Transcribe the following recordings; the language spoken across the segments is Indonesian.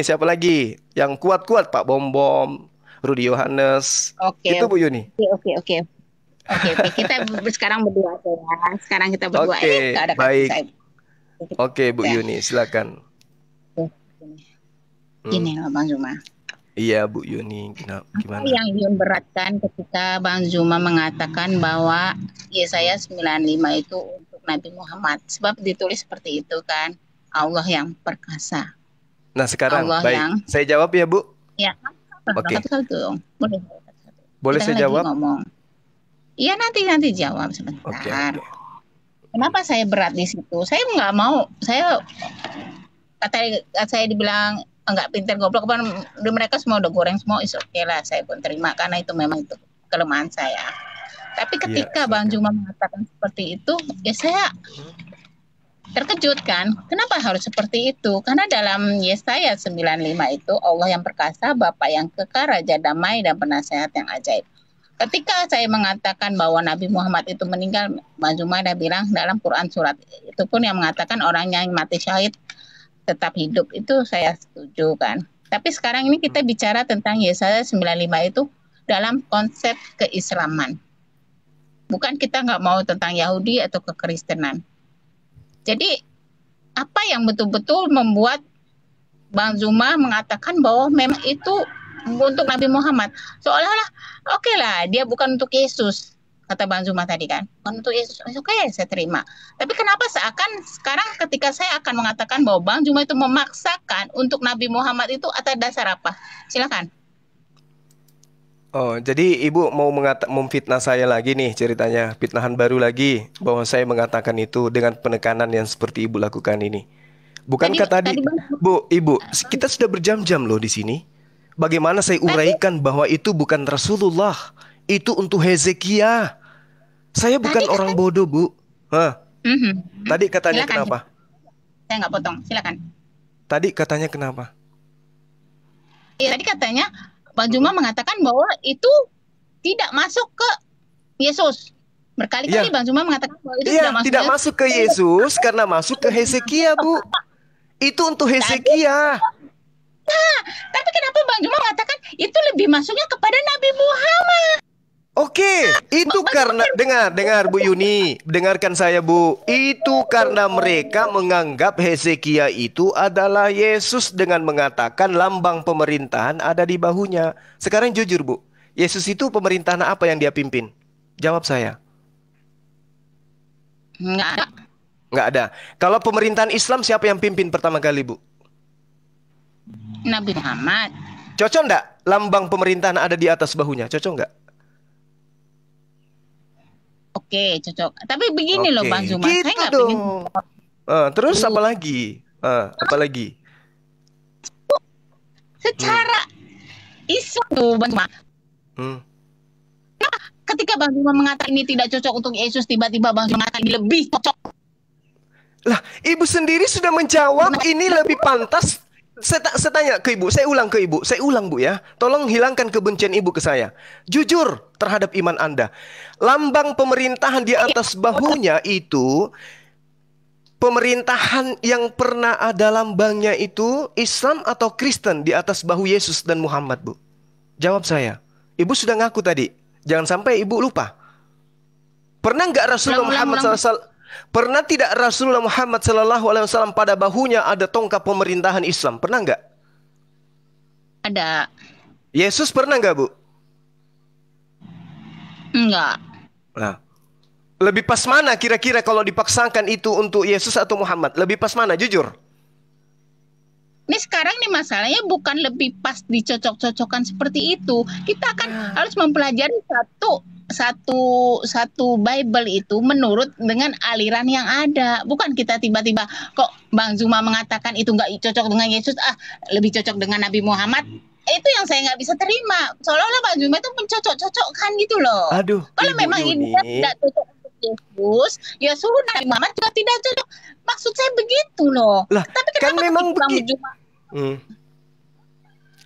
siapa lagi? Yang kuat-kuat Pak Bom Bom, Rudi Yohanes. Oke. Itu Bu Yuni. Oke, oke, oke. Oke. Kita sekarang berdua aja ya. Sekarang kita berdua. Oke, eh, nggak ada baik. saya. Oke, Bu Ya. Yuni, silakan. Hmm. Gini loh Bang Zuma. Iya, Bu Yuni, gina- Apa gimana? yang Yun beratkan ketika Bang Zuma mengatakan bahwa Yesaya 95 itu untuk Nabi Muhammad. Sebab ditulis seperti itu kan. Allah yang perkasa. Nah, sekarang Allah baik. yang- Saya jawab ya, Bu. Ya, Oke. dong. Boleh. Boleh Kita saya jawab? Iya nanti nanti jawab sebentar. Oke, oke. Kenapa saya berat di situ? Saya nggak mau. Saya kata saya dibilang enggak pintar goblok kan mereka semua udah goreng semua is oke lah saya pun terima karena itu memang itu kelemahan saya. Tapi ketika Bang silakan. Juma mengatakan seperti itu, ya saya terkejut kan. Kenapa harus seperti itu? Karena dalam Yesaya 95 itu Allah yang perkasa, Bapa yang kekal, Raja damai dan penasehat yang ajaib. Ketika saya mengatakan bahwa Nabi Muhammad itu meninggal, Juma ada bilang dalam Quran surat itu pun yang mengatakan orang yang mati syahid tetap hidup itu saya setuju kan. Tapi sekarang ini kita bicara tentang Yesaya 95 itu dalam konsep keislaman. Bukan kita nggak mau tentang Yahudi atau kekristenan. Jadi apa yang betul-betul membuat Bang Zuma mengatakan bahwa memang itu untuk Nabi Muhammad. Seolah-olah oke lah dia bukan untuk Yesus kata Bang Zuma tadi kan. Bukan untuk Yesus. Oke saya terima. Tapi kenapa seakan sekarang ketika saya akan mengatakan bahwa Bang Zuma itu memaksakan untuk Nabi Muhammad itu atas dasar apa? Silakan. Oh, jadi Ibu mau mengata memfitnah saya lagi nih ceritanya, fitnahan baru lagi bahwa saya mengatakan itu dengan penekanan yang seperti Ibu lakukan ini. Bukankah tadi, tadi Bang Bu, Ibu, kita sudah berjam-jam loh di sini. Bagaimana saya uraikan bahwa itu bukan Rasulullah, itu untuk Hezekia. Saya bukan Tadi orang bodoh, Bu. Hah, Mhm. tadi katanya Silakan. kenapa? Saya nggak potong. Silakan. Tadi katanya kenapa? Ya, tadi katanya Bang Juma mengatakan bahwa itu tidak masuk ke Yesus. Berkali-kali Iya. Bang Juma mengatakan bahwa itu Iya, tidak masuk. tidak ke- masuk ke Yesus karena masuk ke Hezekia, Bu. Itu untuk Hezekia. Tapi kenapa Bang Juma mengatakan itu lebih masuknya kepada Nabi Muhammad? Oke, itu karena dengar, dengar Bu Yuni, dengarkan saya Bu. Itu karena mereka menganggap Hezekia itu adalah Yesus dengan mengatakan lambang pemerintahan ada di bahunya. Sekarang jujur Bu, Yesus itu pemerintahan apa yang dia pimpin? Jawab saya. Enggak ada. Nggak ada. Kalau pemerintahan Islam siapa yang pimpin pertama kali Bu? Nabi Muhammad. Cocok nggak lambang pemerintahan ada di atas bahunya? Cocok nggak? Oke, cocok. Tapi begini loh Oke, Bang Zuma, gitu saya nggak pengen Eh, terus apa lagi? Eh, apa lagi? secara Islam tuh Bang Zuma. Hmm. Ketika Bang Zuma mengatakan ini tidak cocok untuk Yesus, tiba-tiba Bang Zuma mengatakan ini lebih cocok. Lah, ibu sendiri sudah menjawab ini lebih pantas. Saya, saya tanya ke ibu, saya ulang ke ibu, saya ulang bu ya. Tolong hilangkan kebencian ibu ke saya. Jujur terhadap iman anda. Lambang pemerintahan di atas bahunya itu pemerintahan yang pernah ada lambangnya itu Islam atau Kristen di atas bahu Yesus dan Muhammad bu. Jawab saya. Ibu sudah ngaku tadi. Jangan sampai ibu lupa. Pernah nggak Rasulullah Ulang, Muhammad ulang. SAW Pernah tidak Rasulullah Muhammad Sallallahu Alaihi Wasallam pada bahunya ada tongkat pemerintahan Islam? Pernah nggak? Ada Yesus pernah nggak bu? enggak? Nah, lebih pas mana kira-kira kalau dipaksakan itu untuk Yesus atau Muhammad? Lebih pas mana? Jujur. Ini sekarang nih masalahnya bukan lebih pas dicocok-cocokkan seperti itu. Kita akan harus mempelajari satu satu satu Bible itu menurut dengan aliran yang ada. Bukan kita tiba-tiba kok Bang Zuma mengatakan itu nggak cocok dengan Yesus, ah lebih cocok dengan Nabi Muhammad. Itu yang saya nggak bisa terima. Seolah-olah Bang Zuma itu mencocok-cocokkan gitu loh. Aduh. Kalau memang ini tidak cocok Yesus, ya sudah Nabi Muhammad juga tidak cocok. Maksud saya begitu loh. Lah, Tapi kan kenapa memang ketika Bang Zuma Hmm.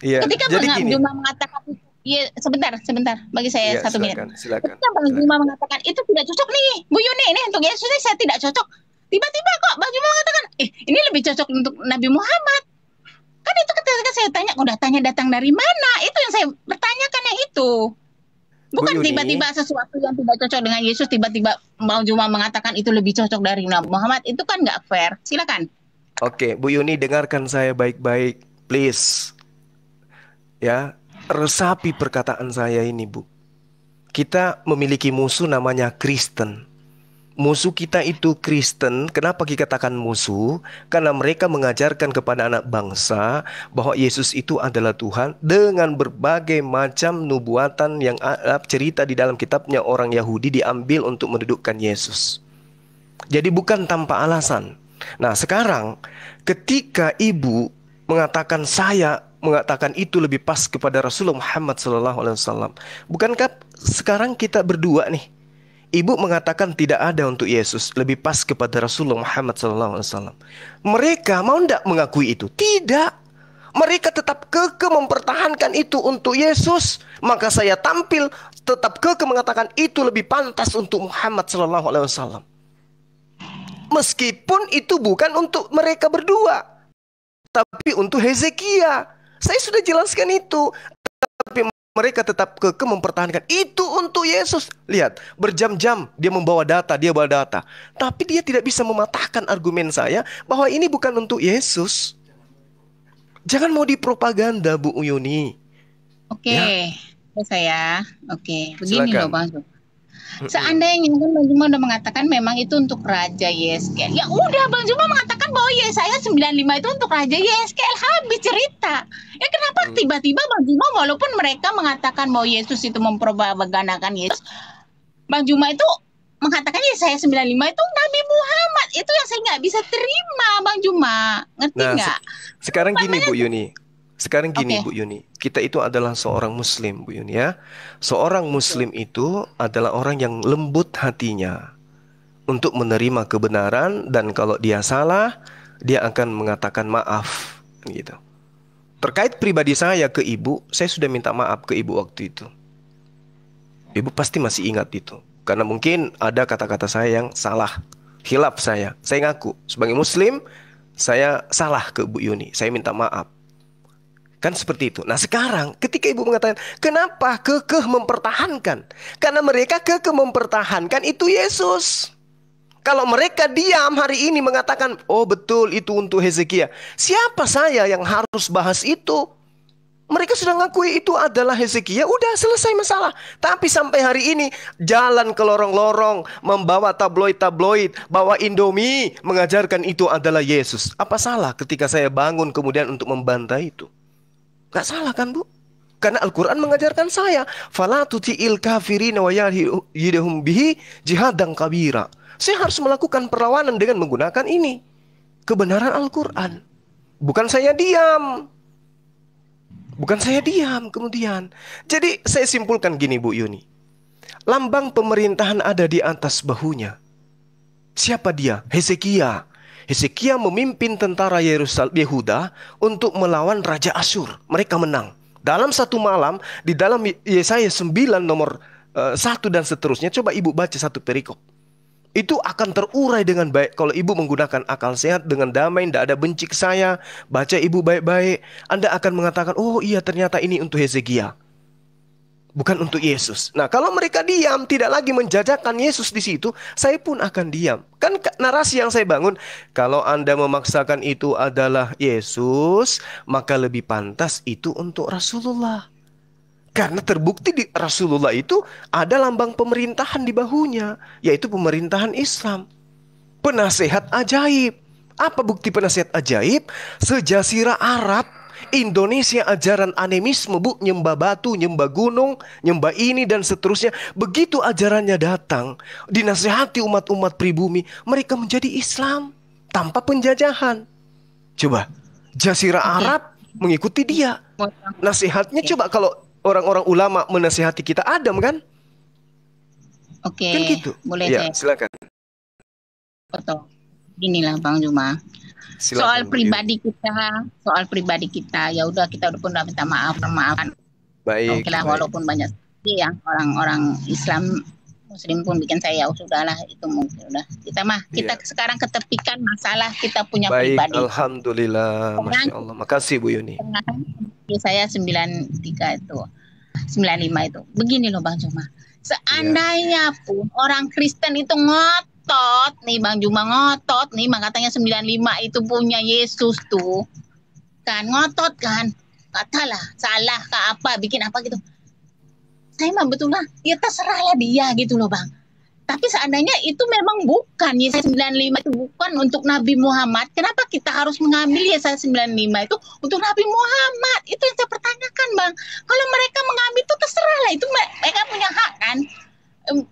Iya. Ketika Jadi Bang. Juma mengatakan Iya, sebentar, sebentar. Bagi saya Iya, satu menit. silakan, silakan. Ketika Bang Juma mengatakan itu tidak cocok nih, Bu Yuni ini untuk Yesus ini saya tidak cocok. Tiba-tiba kok Bang Juma mengatakan, eh ini lebih cocok untuk Nabi Muhammad. Kan itu ketika saya tanya, udah tanya datang dari mana? Itu yang saya bertanyakan yang itu. Bukan tiba-tiba sesuatu yang tidak cocok dengan Yesus, tiba-tiba mau cuma mengatakan itu lebih cocok dari Nabi Muhammad. Itu kan nggak fair. Silakan. Oke, Bu Yuni dengarkan saya baik-baik, please. Ya, resapi perkataan saya ini, Bu. Kita memiliki musuh namanya Kristen musuh kita itu Kristen. Kenapa kita katakan musuh? Karena mereka mengajarkan kepada anak bangsa bahwa Yesus itu adalah Tuhan dengan berbagai macam nubuatan yang cerita di dalam kitabnya orang Yahudi diambil untuk mendudukkan Yesus. Jadi bukan tanpa alasan. Nah, sekarang ketika ibu mengatakan saya mengatakan itu lebih pas kepada Rasulullah Muhammad SAW. Bukankah sekarang kita berdua nih Ibu mengatakan tidak ada untuk Yesus, lebih pas kepada Rasulullah Muhammad SAW. Mereka mau tidak mengakui itu? Tidak. Mereka tetap keke mempertahankan itu untuk Yesus. Maka saya tampil tetap keke mengatakan itu lebih pantas untuk Muhammad SAW. Meskipun itu bukan untuk mereka berdua, tapi untuk Hezekia. Saya sudah jelaskan itu. Tapi mereka tetap keke mempertahankan itu untuk Yesus. Lihat, berjam-jam dia membawa data, dia bawa data. Tapi dia tidak bisa mematahkan argumen saya bahwa ini bukan untuk Yesus. Jangan mau dipropaganda, Bu Uyuni. Oke, okay. ya. saya. Oke, okay. begini Silakan. loh Bang. Seandainya kan Bang Juma udah mengatakan memang itu untuk Raja Yeskel. Ya udah Bang Juma mengatakan bahwa ya saya 95 itu untuk Raja Yeskel. Habis cerita. Ya kenapa hmm. tiba-tiba Bang Juma walaupun mereka mengatakan bahwa Yesus itu memperbagandakan Yesus. Bang Juma itu mengatakan ya saya 95 itu Nabi Muhammad. Itu yang saya nggak bisa terima Bang Juma. Ngerti nah, nggak? Se sekarang gini Bu Yuni sekarang gini okay. Bu Yuni, kita itu adalah seorang muslim Bu Yuni ya. Seorang muslim itu adalah orang yang lembut hatinya untuk menerima kebenaran dan kalau dia salah, dia akan mengatakan maaf gitu. Terkait pribadi saya ke ibu, saya sudah minta maaf ke ibu waktu itu. Ibu pasti masih ingat itu. Karena mungkin ada kata-kata saya yang salah. Hilaf saya. Saya ngaku sebagai muslim, saya salah ke Bu Yuni. Saya minta maaf. Kan seperti itu. Nah sekarang ketika ibu mengatakan kenapa kekeh mempertahankan? Karena mereka kekeh mempertahankan itu Yesus. Kalau mereka diam hari ini mengatakan, oh betul itu untuk Hezekia. Siapa saya yang harus bahas itu? Mereka sudah ngakui itu adalah Hezekia, udah selesai masalah. Tapi sampai hari ini jalan ke lorong-lorong, membawa tabloid-tabloid, bawa Indomie, mengajarkan itu adalah Yesus. Apa salah ketika saya bangun kemudian untuk membantai itu? Gak salah kan bu? Karena Al-Quran mengajarkan saya. Fala tuti'il kafirina wa yidhum bihi jihadan kabira. Saya harus melakukan perlawanan dengan menggunakan ini. Kebenaran Al-Quran. Bukan saya diam. Bukan saya diam kemudian. Jadi saya simpulkan gini Bu Yuni. Lambang pemerintahan ada di atas bahunya. Siapa dia? Hezekia. Hezekia memimpin tentara Yerusalem Yehuda untuk melawan Raja Asyur. Mereka menang. Dalam satu malam di dalam Yesaya 9 nomor uh, dan seterusnya. Coba ibu baca satu perikop. Itu akan terurai dengan baik kalau ibu menggunakan akal sehat dengan damai, tidak ada benci ke saya. Baca ibu baik-baik, Anda akan mengatakan, oh iya ternyata ini untuk Hezekia bukan untuk Yesus. Nah, kalau mereka diam, tidak lagi menjajakan Yesus di situ, saya pun akan diam. Kan narasi yang saya bangun, kalau Anda memaksakan itu adalah Yesus, maka lebih pantas itu untuk Rasulullah. Karena terbukti di Rasulullah itu ada lambang pemerintahan di bahunya, yaitu pemerintahan Islam. Penasehat ajaib. Apa bukti penasehat ajaib? Sejazirah Arab Indonesia ajaran animisme bu nyembah batu, nyembah gunung, nyembah ini dan seterusnya. Begitu ajarannya datang, dinasehati umat-umat pribumi, mereka menjadi Islam tanpa penjajahan. Coba, Jazirah Arab mengikuti dia. Nasihatnya coba kalau orang-orang ulama menasihati kita Adam kan? Oke. Kan gitu. Boleh ya, silakan. Foto. Inilah Bang Juma. Silakan, soal pribadi kita, soal pribadi kita, ya udah kita udah pun udah minta maaf, maafkan. Baik. Oke lah, walaupun banyak yang orang-orang Islam Muslim pun bikin saya ya sudahlah itu mungkin udah kita mah kita Iya. sekarang ketepikan masalah kita punya Baik, pribadi. alhamdulillah, masya Allah. Makasih Bu Yuni. Ya, saya 93 itu 95 itu begini loh Bang Juma seandainya pun orang Kristen itu ngotot nih Bang Juma ngotot nih Bang katanya 95 itu punya Yesus tuh kan ngotot kan katalah salah ke apa bikin apa gitu saya mah betul lah ya terserahlah dia gitu loh Bang tapi seandainya itu memang bukan Yesaya 95 itu bukan untuk Nabi Muhammad, kenapa kita harus mengambil Yesaya 95 itu untuk Nabi Muhammad? Itu yang saya pertanyakan, Bang. Kalau mereka mengambil itu terserah lah, itu me- mereka punya hak kan?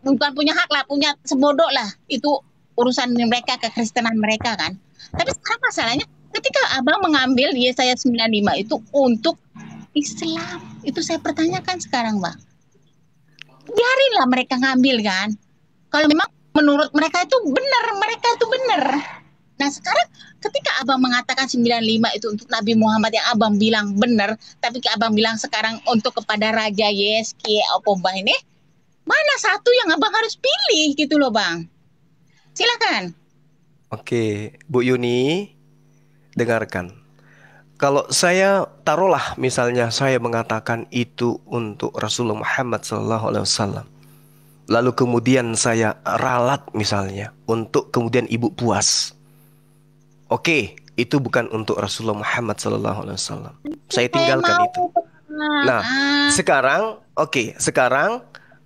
Bukan punya hak lah, punya sebodoh lah. Itu urusan mereka kekristenan mereka kan. Tapi sekarang masalahnya ketika Abang mengambil Yesaya 95 itu untuk Islam, itu saya pertanyakan sekarang, Bang. Biarinlah mereka ngambil kan kalau memang menurut mereka itu benar, mereka itu benar. Nah sekarang ketika abang mengatakan 95 itu untuk Nabi Muhammad yang abang bilang benar, tapi abang bilang sekarang untuk kepada Raja Yeski Opombah ini, mana satu yang abang harus pilih gitu loh bang? Silakan. Oke, Bu Yuni, dengarkan. Kalau saya taruhlah misalnya saya mengatakan itu untuk Rasulullah Muhammad SAW. Lalu kemudian saya ralat misalnya untuk kemudian ibu puas. Oke, itu bukan untuk Rasulullah Muhammad SAW. Saya tinggalkan itu. Nah, Nah, Sekarang, oke, sekarang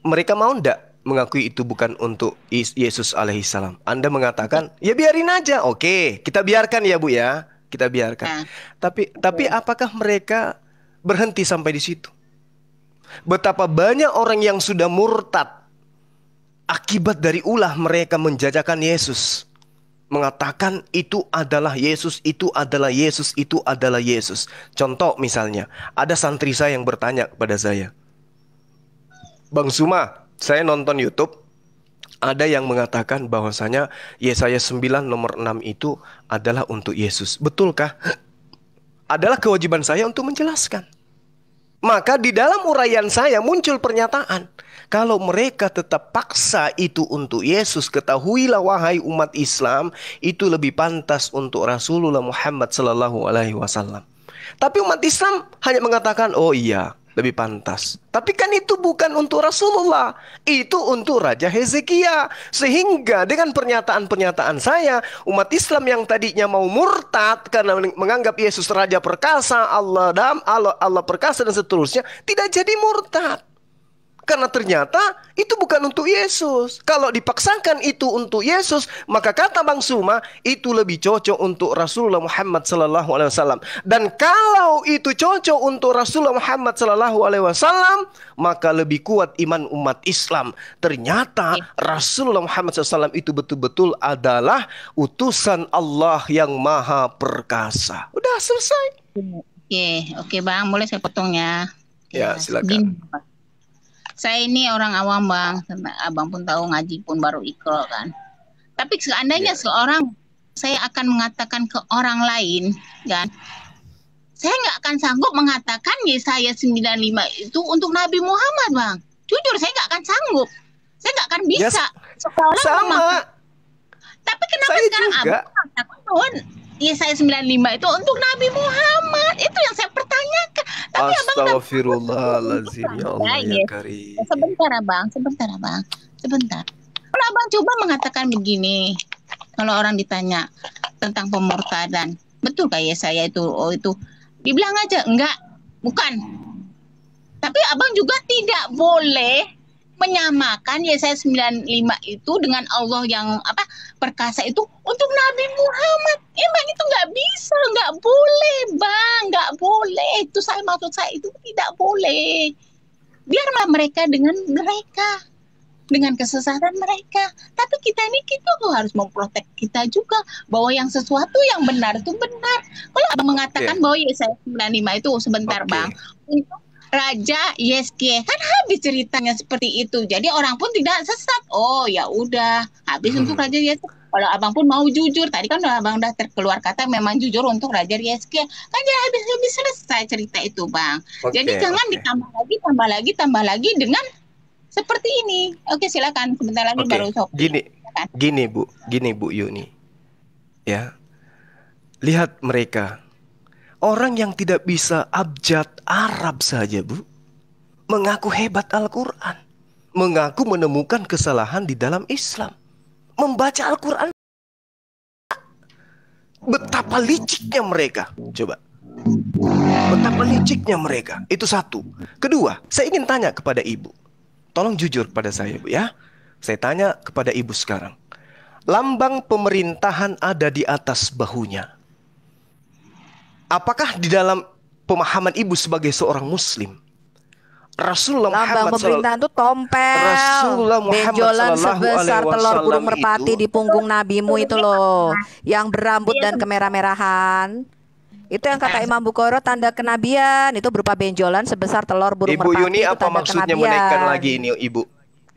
mereka mau ndak mengakui itu bukan untuk Yesus alaihissalam? Anda mengatakan, ya biarin aja. Oke, kita biarkan ya Bu ya, kita biarkan. Nah. Tapi tapi apakah mereka berhenti sampai di situ? Betapa banyak orang yang sudah murtad akibat dari ulah mereka menjajakan Yesus. Mengatakan itu adalah Yesus, itu adalah Yesus, itu adalah Yesus. Contoh misalnya, ada santri saya yang bertanya kepada saya, Bang Suma, saya nonton YouTube, ada yang mengatakan bahwasanya Yesaya 9 nomor 6 itu adalah untuk Yesus. Betulkah? Adalah kewajiban saya untuk menjelaskan. Maka di dalam uraian saya muncul pernyataan, kalau mereka tetap paksa itu untuk Yesus, ketahuilah wahai umat Islam, itu lebih pantas untuk Rasulullah Muhammad sallallahu alaihi wasallam. Tapi umat Islam hanya mengatakan, "Oh iya, lebih pantas." Tapi kan itu bukan untuk Rasulullah, itu untuk Raja Hezekia. Sehingga dengan pernyataan-pernyataan saya, umat Islam yang tadinya mau murtad karena menganggap Yesus raja perkasa, Allah dam, Allah Allah perkasa dan seterusnya, tidak jadi murtad. Karena ternyata itu bukan untuk Yesus. Kalau dipaksakan itu untuk Yesus, maka kata Bang Suma itu lebih cocok untuk Rasulullah Muhammad sallallahu alaihi wasallam. Dan kalau itu cocok untuk Rasulullah Muhammad sallallahu alaihi wasallam, maka lebih kuat iman umat Islam. Ternyata Rasulullah Muhammad SAW itu betul-betul adalah utusan Allah yang maha perkasa. Udah selesai. Oke, oke bang, boleh saya potongnya? Ya, silakan. Gini. Saya ini orang awam bang, abang pun tahu ngaji pun baru ikro kan. Tapi seandainya Ya. seorang saya akan mengatakan ke orang lain, kan, saya nggak akan sanggup mengatakan Yesaya 95 itu untuk Nabi Muhammad bang. Jujur saya nggak akan sanggup, saya nggak akan Ya, bisa. Sekolah Sama. Tapi kenapa Saya sekarang juga. abang mengatakan Yesaya 95 itu untuk Nabi Muhammad? Itu yang saya pertanyakan. Tapi ya Allah ya Yes. karim. Sebentar abang, sebentar abang, sebentar. Kalau abang coba mengatakan begini, kalau orang ditanya tentang pemurtadan, betul kayak saya itu, oh itu, dibilang aja enggak, bukan. Tapi abang juga tidak boleh menyamakan Yesaya 95 itu dengan Allah yang apa perkasa itu untuk Nabi Muhammad. Emang itu nggak bisa, nggak boleh, bang, nggak boleh. Itu saya maksud saya itu tidak boleh biarlah mereka dengan mereka dengan kesesatan mereka tapi kita ini kita tuh harus memprotek kita juga bahwa yang sesuatu yang benar itu benar kalau abang mengatakan Oke. bahwa Yesaya 95 itu sebentar Oke. bang untuk Raja Yeskiel kan habis ceritanya seperti itu jadi orang pun tidak sesat oh ya udah habis Hmm. untuk Raja Yeskiel kalau abang pun mau jujur tadi kan abang udah terkeluar kata memang jujur untuk Raja Yeskiel kan jadi habis habis selesai cerita itu bang Oke, jadi jangan oke. ditambah lagi, tambah lagi, tambah lagi dengan seperti ini. Oke, silakan. Sebentar lagi Oke, baru Sofi. Gini, Silakan. gini Bu, gini Bu Yuni. Ya. Lihat mereka. Orang yang tidak bisa abjad Arab saja, Bu. Mengaku hebat Al-Qur'an. Mengaku menemukan kesalahan di dalam Islam. Membaca Al-Qur'an. Betapa liciknya mereka. Coba. Betapa liciknya mereka. Itu satu. Kedua, saya ingin tanya kepada Ibu. Tolong jujur pada saya, Bu ya. Saya tanya kepada Ibu sekarang. Lambang pemerintahan ada di atas bahunya. Apakah di dalam pemahaman Ibu sebagai seorang muslim Rasulullah Lambang Muhammad pemerintahan itu tompel, Rasulullah Muhammad benjolan sebesar telur burung merpati itu- di punggung nabimu itu loh, yang berambut dan kemerah-merahan. Itu yang kata Imam Bukhari tanda kenabian, itu berupa benjolan sebesar telur burung Ibu merpati. Yuni itu apa maksudnya kenabian. menaikkan lagi ini Ibu?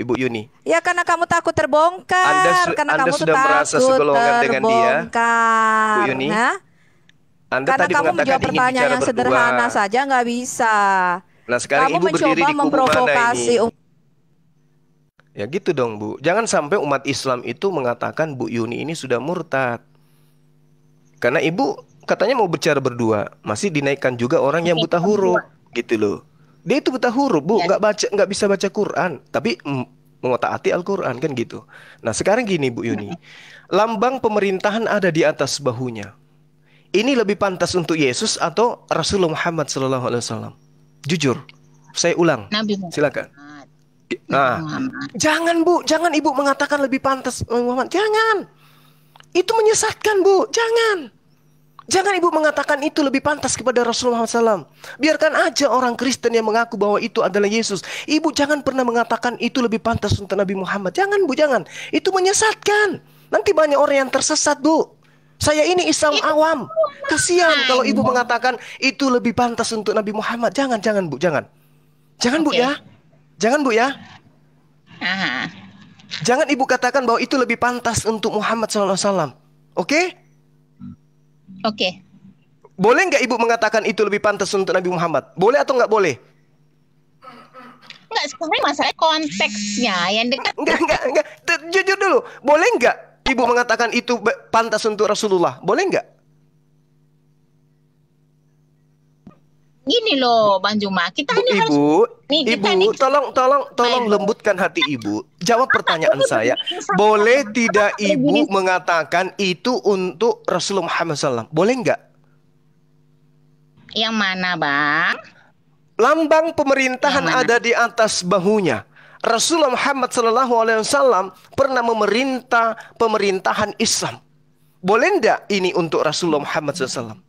Ibu Yuni. Ya karena kamu takut terbongkar, Anda su- karena Anda kamu sudah merasa takut segolongan dengan dia, terbongkar. Bu Yuni? Hah? Anda Karena tadi kamu menjawab ingin pertanyaan bicara yang sederhana berdua. saja nggak bisa. Nah sekarang kamu Ibu berdiri mencoba di mana memprovokasi ini? um- Ya gitu dong Bu. Jangan sampai umat Islam itu mengatakan Bu Yuni ini sudah murtad. Karena Ibu katanya mau bicara berdua, masih dinaikkan juga orang yang buta huruf, gitu loh. Dia itu buta huruf, Bu, Ya. nggak baca nggak bisa baca Quran, tapi mm, mengotak-atik Al-Quran kan gitu. Nah, sekarang gini Bu Yuni. Lambang pemerintahan ada di atas bahunya. Ini lebih pantas untuk Yesus atau Rasulullah Muhammad SAW? Jujur, saya ulang. Nabi Muhammad. Silakan. Nabi Nah, Muhammad. Jangan bu, jangan ibu mengatakan lebih pantas eh, Muhammad. Jangan. Itu menyesatkan bu, jangan. Jangan ibu mengatakan itu lebih pantas kepada Rasulullah SAW. Biarkan aja orang Kristen yang mengaku bahwa itu adalah Yesus. Ibu jangan pernah mengatakan itu lebih pantas untuk Nabi Muhammad. Jangan bu, jangan. Itu menyesatkan. Nanti banyak orang yang tersesat bu. Saya ini Islam awam. Kasihan kalau ibu mengatakan itu lebih pantas untuk Nabi Muhammad. Jangan, jangan bu, jangan. Jangan bu Oke. ya. Jangan bu ya. Aha. Jangan ibu katakan bahwa itu lebih pantas untuk Muhammad SAW. Oke? Oke. Boleh nggak ibu mengatakan itu lebih pantas untuk Nabi Muhammad? Boleh atau nggak boleh? Enggak, sebenarnya masalah konteksnya yang dekat Enggak, enggak, enggak. Jujur dulu. Boleh nggak ibu mengatakan itu pantas untuk Rasulullah? Boleh nggak? gini loh Bang Juma. Kita Bu, ini harus ibu, Nih, kita ibu, nih- tolong, tolong, tolong lembutkan hati ibu. Jawab pertanyaan saya. Boleh tidak ibu mengatakan itu untuk Rasulullah Muhammad SAW? Boleh nggak? yang mana, Bang? Lambang pemerintahan ada di atas bahunya. Rasulullah Muhammad Sallallahu Alaihi Wasallam pernah memerintah pemerintahan Islam. Boleh ndak ini untuk Rasulullah Muhammad SAW?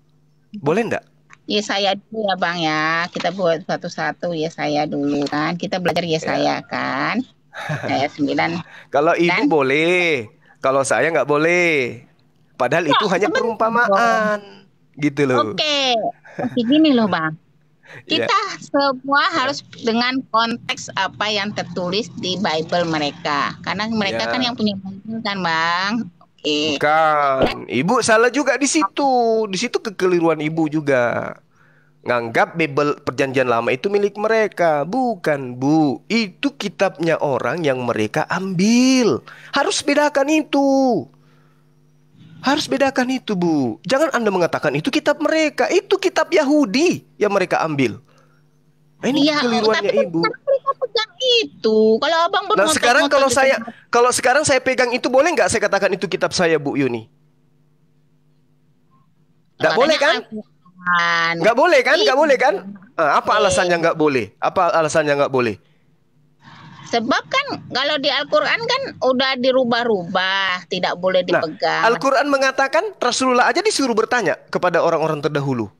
Boleh ndak? Ya saya dulu ya Bang ya. Kita buat satu-satu ya saya dulu kan. Kita belajar ya saya kan. Saya sembilan. Kalau ibu Dan- boleh, kalau saya nggak boleh. Padahal itu hanya perumpamaan, gitu loh. Oke. Oke gini loh Bang. Iya. Kita semua harus dengan konteks apa yang tertulis di Bible mereka. Karena mereka Ya. kan yang punya Bible kan Bang. Oke. Bukan, ibu salah juga di situ. Di situ kekeliruan ibu juga. Nganggap Bible perjanjian lama itu milik mereka. Bukan, Bu. Itu kitabnya orang yang mereka ambil. Harus bedakan itu. Harus bedakan itu, Bu. Jangan Anda mengatakan itu kitab mereka. Itu kitab Yahudi yang mereka ambil. Nah, ini Iya, kekeliruannya tapi Ibu. mereka pegang itu. Kalau Abang Nah, sekarang kalau saya kalau sekarang saya pegang itu boleh nggak saya katakan itu kitab saya, Bu Yuni? Nggak boleh kan? Nggak boleh kan? Nggak boleh kan? Ah, apa Iya. alasannya nggak boleh? Apa alasannya nggak boleh? Sebab kan kalau di Al-Quran kan udah dirubah-rubah, tidak boleh Nah, dipegang. Al-Quran mengatakan Rasulullah aja disuruh bertanya kepada orang-orang terdahulu.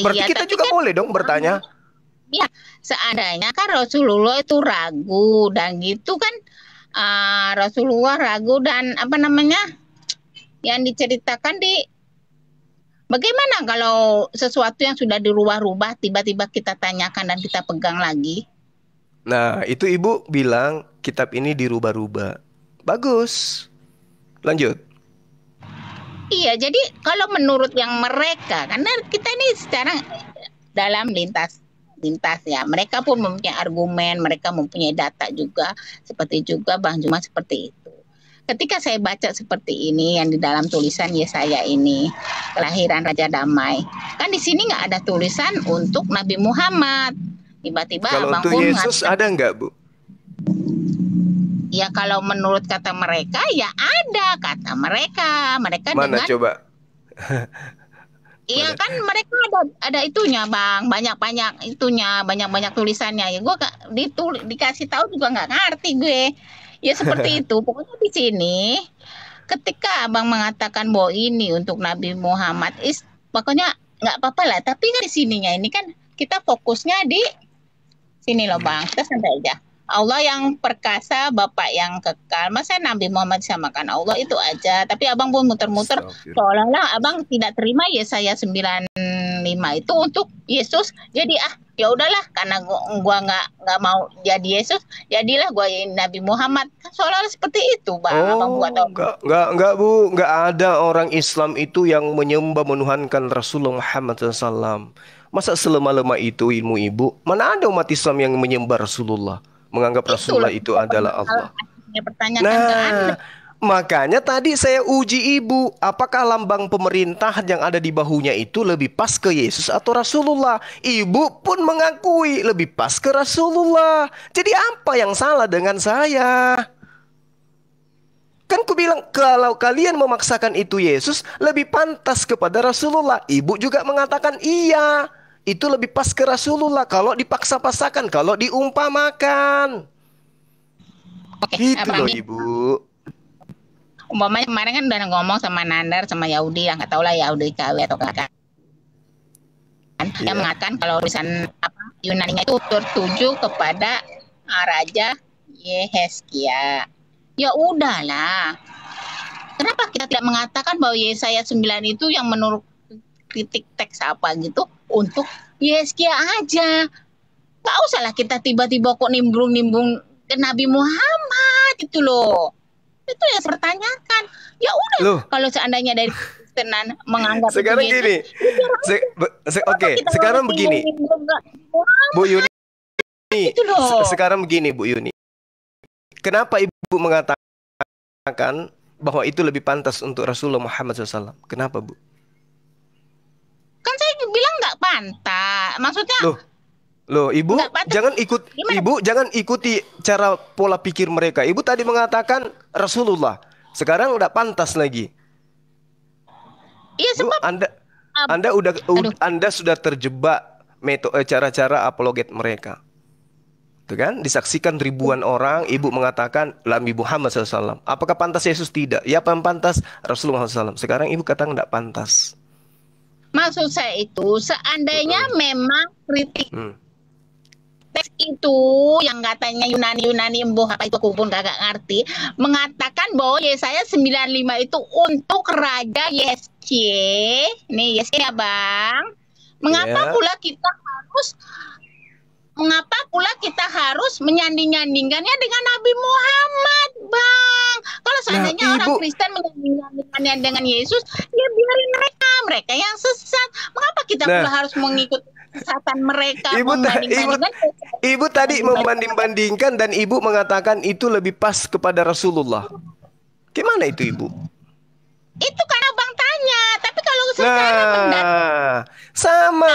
Berarti Iya, kita juga kan- boleh dong bertanya. Ya, seandainya kan Rasulullah itu ragu dan gitu kan ah, Rasulullah ragu dan apa namanya yang diceritakan di bagaimana kalau sesuatu yang sudah dirubah-rubah tiba-tiba kita tanyakan dan kita pegang lagi? Nah, itu Ibu bilang kitab ini dirubah-rubah. Bagus. Lanjut. Iya, jadi kalau menurut yang mereka, karena kita ini sekarang dalam lintas lintas ya. Mereka pun mempunyai argumen, mereka mempunyai data juga seperti juga Bang Juma seperti itu. Ketika saya baca seperti ini yang di dalam tulisan Yesaya ini, kelahiran Raja Damai. Kan di sini nggak ada tulisan untuk Nabi Muhammad. Tiba-tiba Kalau Abang untuk pun Yesus ada nggak bu? ya kalau menurut kata mereka ya ada kata mereka. Mereka Mana dengan coba? Iya kan mereka ada ada itunya bang. Banyak banyak itunya banyak banyak tulisannya. Ya gue ditul dikasih tahu juga nggak ngerti gue. Ya seperti itu. Pokoknya di sini ketika abang mengatakan bahwa ini untuk Nabi Muhammad is pokoknya nggak apa-apa lah. Tapi kan di sininya ini kan kita fokusnya di sini loh bang. Kita santai aja. Allah yang perkasa Bapak yang kekal. Masa Nabi Muhammad disamakan Allah itu aja. Tapi abang pun muter-muter. Seolah-olah abang tidak terima Yesaya 95 itu untuk Yesus. Jadi ah ya udahlah. Karena gua nggak nggak mau jadi Yesus jadilah gua Nabi Muhammad. Kan seolah-olah seperti itu bang. Abang Oh, buat tahu. enggak, enggak, enggak bu, enggak ada orang Islam itu yang menyembah menuhankan Rasulullah Muhammad SAW. Masa selema-lema itu ilmu ibu? Mana ada umat Islam yang menyembah Rasulullah, menganggap Rasulullah itu adalah Allah? Nah, makanya tadi saya uji ibu, apakah lambang pemerintah yang ada di bahunya itu lebih pas ke Yesus atau Rasulullah? Ibu pun mengakui lebih pas ke Rasulullah. Jadi apa yang salah dengan saya? Kan ku bilang kalau kalian memaksakan itu Yesus lebih pantas kepada Rasulullah. Ibu juga mengatakan iya. Itu lebih pas ke Rasulullah kalau dipaksa-pasakan, kalau diumpamakan. oke Gitu loh Ibu. umpamanya kemarin kan udah ngomong sama Nandar sama Yahudi yang nggak tahu lah Yahudi KW atau kakak kan Iya. yang mengatakan kalau tulisan apa Yunani itu tertuju kepada Raja Yehezkia. Ya udahlah. Kenapa kita tidak mengatakan bahwa Yesaya 9 itu yang menurut kritik teks apa gitu untuk Yehezkia aja. Gak usah lah kita tiba-tiba kok nimbrung-nimbrung ke Nabi Muhammad itu loh. Itu yang saya pertanyakan. Ya udah Loh. kalau seandainya dari Kristenan menganggap itu Sekarang Yesus, gini. Se- be- se- Oke, kita sekarang begini. Bu Yuni. itu loh. se- Sekarang begini Bu Yuni. Kenapa Ibu mengatakan bahwa itu lebih pantas untuk Rasulullah Muhammad SAW? Kenapa Bu? Kan saya bilang nggak pantas. Maksudnya Loh, loh Ibu jangan ikut Gimana? Ibu jangan ikuti cara pola pikir mereka. Ibu tadi mengatakan Rasulullah. Sekarang udah pantas lagi. iya sebab Anda Ab- Anda udah Aduh. Anda sudah terjebak metode cara-cara apologet mereka. Tuh kan? Disaksikan ribuan orang, ibu mengatakan Nabi Muhammad SAW. Apakah pantas Yesus? Tidak. Ya pantas? Rasulullah SAW. Sekarang ibu katakan tidak pantas. Maksud saya itu seandainya memang kritik Hmm. teks itu yang katanya Yunani Yunani embuh apa itu aku pun kagak ngerti mengatakan bahwa Yesaya 95 itu untuk Raja Yesye nih Yesye ya Bang mengapa Ya. pula kita harus mengapa pula kita harus menyanding-nyandingkannya dengan Nabi Muhammad Bang kalau seandainya Nah, orang Ibu- Kristen menyanding-nyandingkannya dengan Yesus ya biarin mereka mereka yang sesat mengapa kita Nah. pula harus mengikuti kesesatan mereka Ibu ta- membanding-bandingkan Ibu tadi membanding-bandingkan dan ibu mengatakan itu lebih pas kepada Rasulullah. Gimana itu ibu? Itu kan abang tanya, tapi kalau secara pendapat Nah, sama.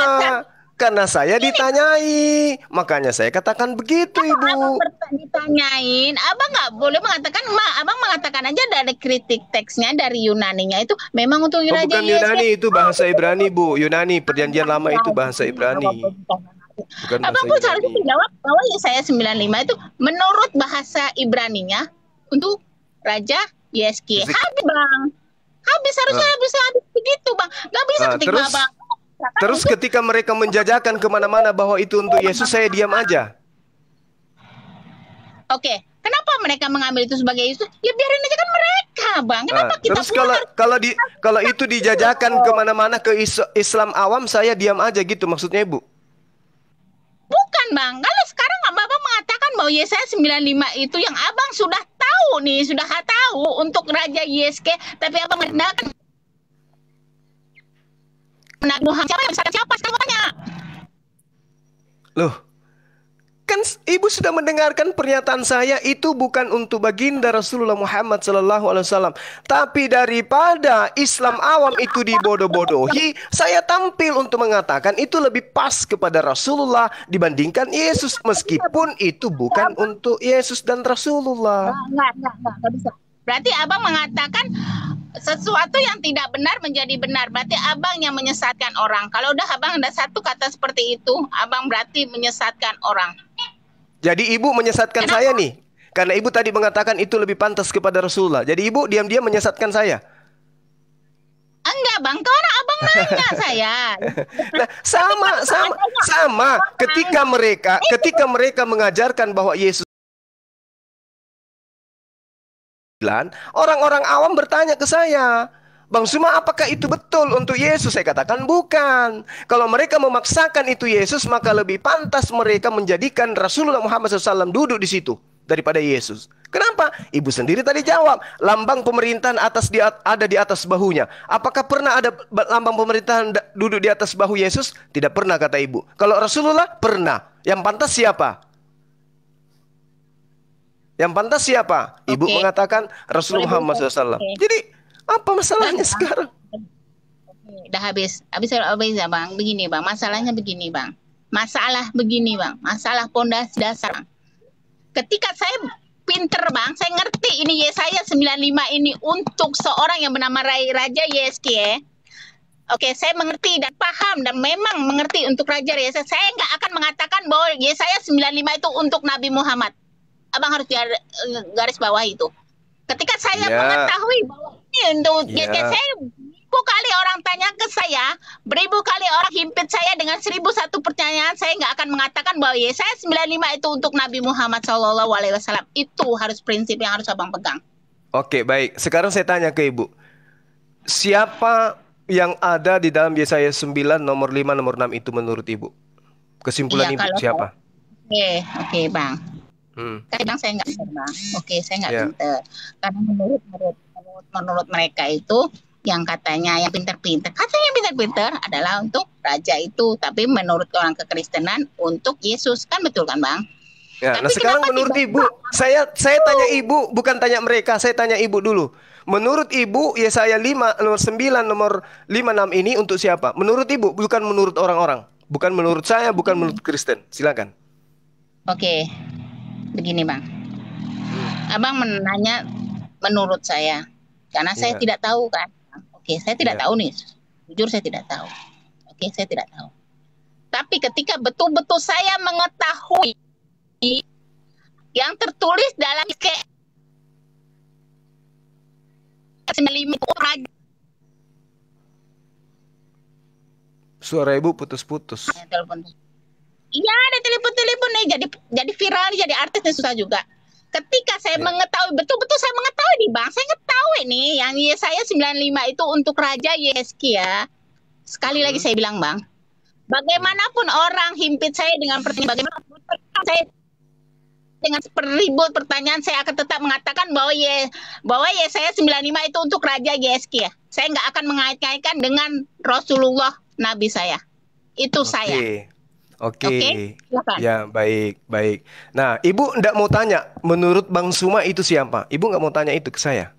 Karena saya ditanyai, makanya saya katakan begitu abang ibu. berta- ditanyain, abang nggak boleh mengatakan, ma, abang mengatakan aja dari kritik teksnya dari Yunaninya itu memang untuk Oh, Raja bukan Yesus. Yunani itu bahasa Ibrani bu. Yunani perjanjian lama itu bahasa Ibrani. Bukan Abang pun Ibrani. menjawab bahwa Yesaya 95 itu menurut bahasa Ibraninya untuk Raja Yeski. Habis bang, habis harusnya Ah. habis habis begitu bang. Gak bisa Ah, ketika terus? abang. Terus ketika mereka menjajakan ke mana-mana bahwa itu untuk Yesus, saya diam aja. Oke, kenapa mereka mengambil itu sebagai Yesus? Ya biarin aja kan mereka, bang. Kenapa Ah, kita terus kalau harus- kalau di kalau itu dijajakan ke mana-mana ke is- Islam awam, saya diam aja gitu maksudnya ibu. bukan bang? Kalau sekarang abang mengatakan bahwa Yesaya 95 itu yang abang sudah tahu nih, sudah tahu untuk Raja Yeske, tapi abang merendahkan Muhammad siapa yang besar siapa sekarang tanya? Loh, kan ibu sudah mendengarkan pernyataan saya itu bukan untuk baginda Rasulullah Muhammad Sallallahu Alaihi Wasallam, tapi daripada Islam awam itu dibodoh-bodohi, saya tampil untuk mengatakan itu lebih pas kepada Rasulullah dibandingkan Yesus, meskipun itu bukan untuk Yesus dan Rasulullah. Enggak, enggak, enggak, enggak bisa. Berarti abang mengatakan sesuatu yang tidak benar menjadi benar. Berarti abang yang menyesatkan orang. Kalau udah abang ada satu kata seperti itu, abang berarti menyesatkan orang. Jadi ibu menyesatkan saya nih, karena ibu tadi mengatakan itu lebih pantas kepada Rasulullah. Jadi ibu diam-diam menyesatkan saya. Enggak bang, karena abang nanya saya. Nah, sama sama sama ketika mereka ketika mereka mengajarkan bahwa Yesus orang-orang awam bertanya ke saya, Bang Suma, apakah itu betul untuk Yesus? Saya katakan bukan. Kalau mereka memaksakan itu Yesus, maka lebih pantas mereka menjadikan Rasulullah Muhammad SAW duduk di situ daripada Yesus. Kenapa? Ibu sendiri tadi jawab, lambang pemerintahan atas di ada di atas bahunya. Apakah pernah ada ba- lambang pemerintahan duduk di atas bahu Yesus? Tidak pernah kata ibu. Kalau Rasulullah pernah. Yang pantas siapa? Yang pantas siapa? Ibu Oke. mengatakan Rasulullah Muhammad. SAW. Oke. Jadi apa masalahnya sekarang? Udah habis, habis habis ya bang. Begini bang, masalahnya begini bang. Masalah begini bang, masalah pondasi dasar. Bang. Ketika saya pinter bang, saya ngerti ini Yesaya 95 ini untuk seorang yang bernama Rai- Raja Yeskie. Oke, saya mengerti dan paham dan memang mengerti untuk Raja Yesaya. Saya nggak akan mengatakan bahwa Yesaya 95 itu untuk Nabi Muhammad. Abang harus gar- garis bawah itu. Ketika saya Ya. mengetahui bahwa ini untuk Ya. Yesaya, saya beribu kali orang tanya ke saya, beribu kali orang himpit saya dengan seribu satu pertanyaan, saya nggak akan mengatakan bahwa Yesaya 95 itu untuk Nabi Muhammad Shallallahu Alaihi Wasallam. Itu harus prinsip yang harus abang pegang. Oke, baik. Sekarang saya tanya ke Ibu. Siapa yang ada di dalam Yesaya 9 nomor 5 nomor 6 itu menurut Ibu? Kesimpulan Iya, Ibu siapa? Oke, oke bang. Hmm. Saya nggak pinter bang. Oke, saya nggak Ya. pinter. Karena menurut menurut menurut, menurut mereka itu yang katanya yang pinter-pinter, katanya yang pinter-pinter adalah untuk raja itu, tapi menurut orang kekristenan untuk Yesus kan betul kan bang? Ya, Tapi nah sekarang menurut tiba- Ibu, saya saya tanya Ibu, bukan tanya mereka, saya tanya Ibu dulu. Menurut Ibu, Yesaya 5 nomor 9 nomor 56 ini untuk siapa? Menurut Ibu, bukan menurut orang-orang. Bukan menurut saya, bukan menurut Kristen. Silakan. Oke, begini bang. Abang menanya menurut saya, karena saya Iya. tidak tahu kan. Oke, saya tidak Iya. tahu nih. Jujur saya tidak tahu. Oke, saya tidak tahu. Tapi ketika betul-betul saya mengetahui yang tertulis dalam ke 95 itu raja Suara Ibu putus-putus. telepon. Iya, ada telepon-telepon nih jadi jadi viral jadi artis nih susah juga. Ketika saya Ya. mengetahui betul-betul saya mengetahui nih Bang, saya ketahui nih yang Yesaya 95 itu untuk Raja Yeskia. Sekali lagi Hmm. saya bilang Bang, bagaimanapun orang himpit saya dengan pertanyaan bagaimana saya dengan peribut pertanyaan saya akan tetap mengatakan bahwa ye bahwa Yesaya 95 itu untuk Raja Yeskia. Saya nggak akan mengait-ngaitkan dengan Rasulullah Nabi saya. Itu saya. Oke. Silakan. Ya, baik, baik. Nah, Ibu ndak mau tanya, menurut Bang Suma itu siapa? Ibu nggak mau tanya itu ke saya.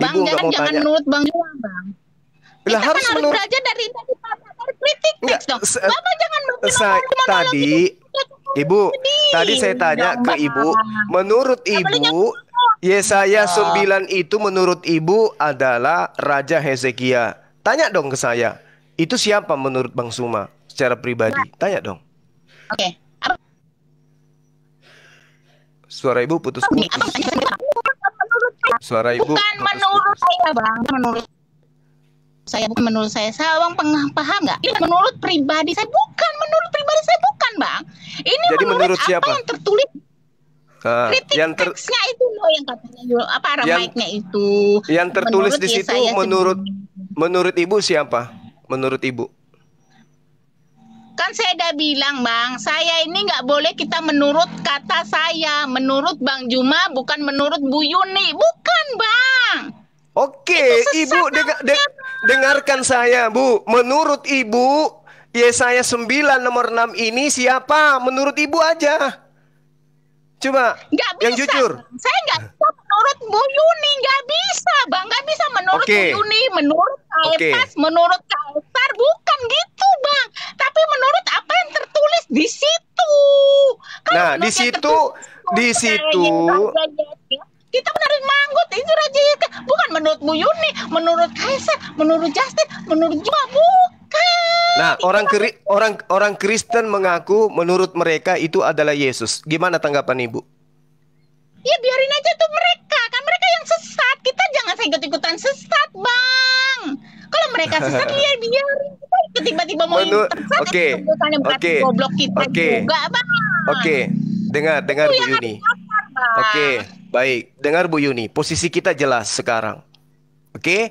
Bang, Ibu jangan mau jangan tanya. menurut Bang Jua, Bang. Lah Kita harus kan harus menurut belajar dari dari dari kritik teks dong. Bapak jangan Saya tadi Ibu, tadi saya tanya ke. Ibu, menurut Ibu Yesaya 9 itu menurut Ibu adalah Raja Hezekia. Tanya dong ke saya. Itu siapa menurut Bang Suma secara pribadi? Tanya dong. Oke. Apa Suara Ibu putus-putus. Apa menurut? Suara Ibu Bukan menurut saya, Bang. Menurut saya bukan menurut saya. Saya Bang paham nggak? Ini menurut pribadi saya bukan menurut pribadi saya bukan, Bang. Ini Jadi menurut apa siapa? yang tertulis Ah, kritik yang ter teksnya itu loh yang katanya apa Yang- Ramaiknya itu. yang tertulis Menurut di situ Yesaya menurut 9. Menurut Ibu siapa? Menurut Ibu. Kan saya udah bilang bang, saya ini nggak boleh kita menurut kata saya, menurut Bang Juma, bukan menurut Bu Yuni, bukan bang. Oke, Ibu dengar de- dengarkan saya, Bu. Menurut Ibu, Yesaya 9 nomor 6 ini siapa? Menurut Ibu aja. Coba Nggak bisa. yang jujur. Saya nggak bisa menurut Bu Yuni, nggak bisa, Bang. Nggak bisa menurut Oke. Bu Yuni, menurut Oke. Kaisar, menurut Kaisar, bukan gitu, Bang. Tapi menurut apa yang tertulis di situ. Kalau Nah, di situ di itu situ kita menarik manggut itu Raja Yesus. bukan menurut Bu Yuni, menurut Kaisar, menurut Justin, menurut Juma bukan. Nah, orang keri, orang orang Kristen mengaku menurut mereka itu adalah Yesus. Gimana tanggapan Ibu? Ya biarin aja tuh mereka, kan mereka yang sesat. Kita jangan ikut-ikutan sesat, Bang. Kalau mereka sesat, ya biarin. Kita ikut tiba-tiba mau Menur- ikut sesat, oke, berarti oke, goblok kita oke. juga, Bang. Oke, dengar dengar Itu Bu Yuni. Oke, baik. Dengar Bu Yuni, posisi kita jelas sekarang. Oke?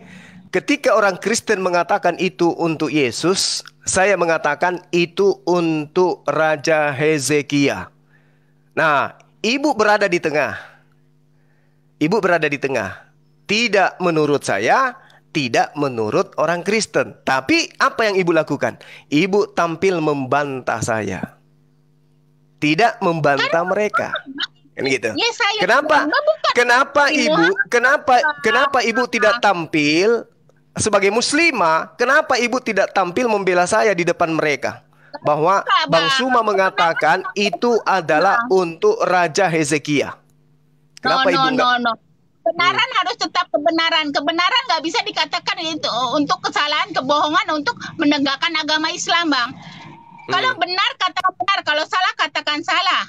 Ketika orang Kristen mengatakan itu untuk Yesus, saya mengatakan itu untuk Raja Hezekia. Nah, ibu berada di tengah. Ibu berada di tengah. Tidak menurut saya, tidak menurut orang Kristen. Tapi apa yang ibu lakukan? Ibu tampil membantah saya. Tidak membantah mereka. Kan gitu. Ya, saya Kenapa? Kenapa ibu? Kenapa kenapa ibu tidak tampil sebagai muslimah? Kenapa ibu tidak tampil membela saya di depan mereka? Bahwa Bang? Suma mengatakan itu adalah untuk Raja Hezekia. Kenapa no, ibu no, enggak? no, no. Kebenaran harus tetap kebenaran. Kebenaran nggak bisa dikatakan itu untuk kesalahan, kebohongan untuk menegakkan agama Islam, Bang. Kalau Hmm. benar katakan benar, kalau salah katakan salah.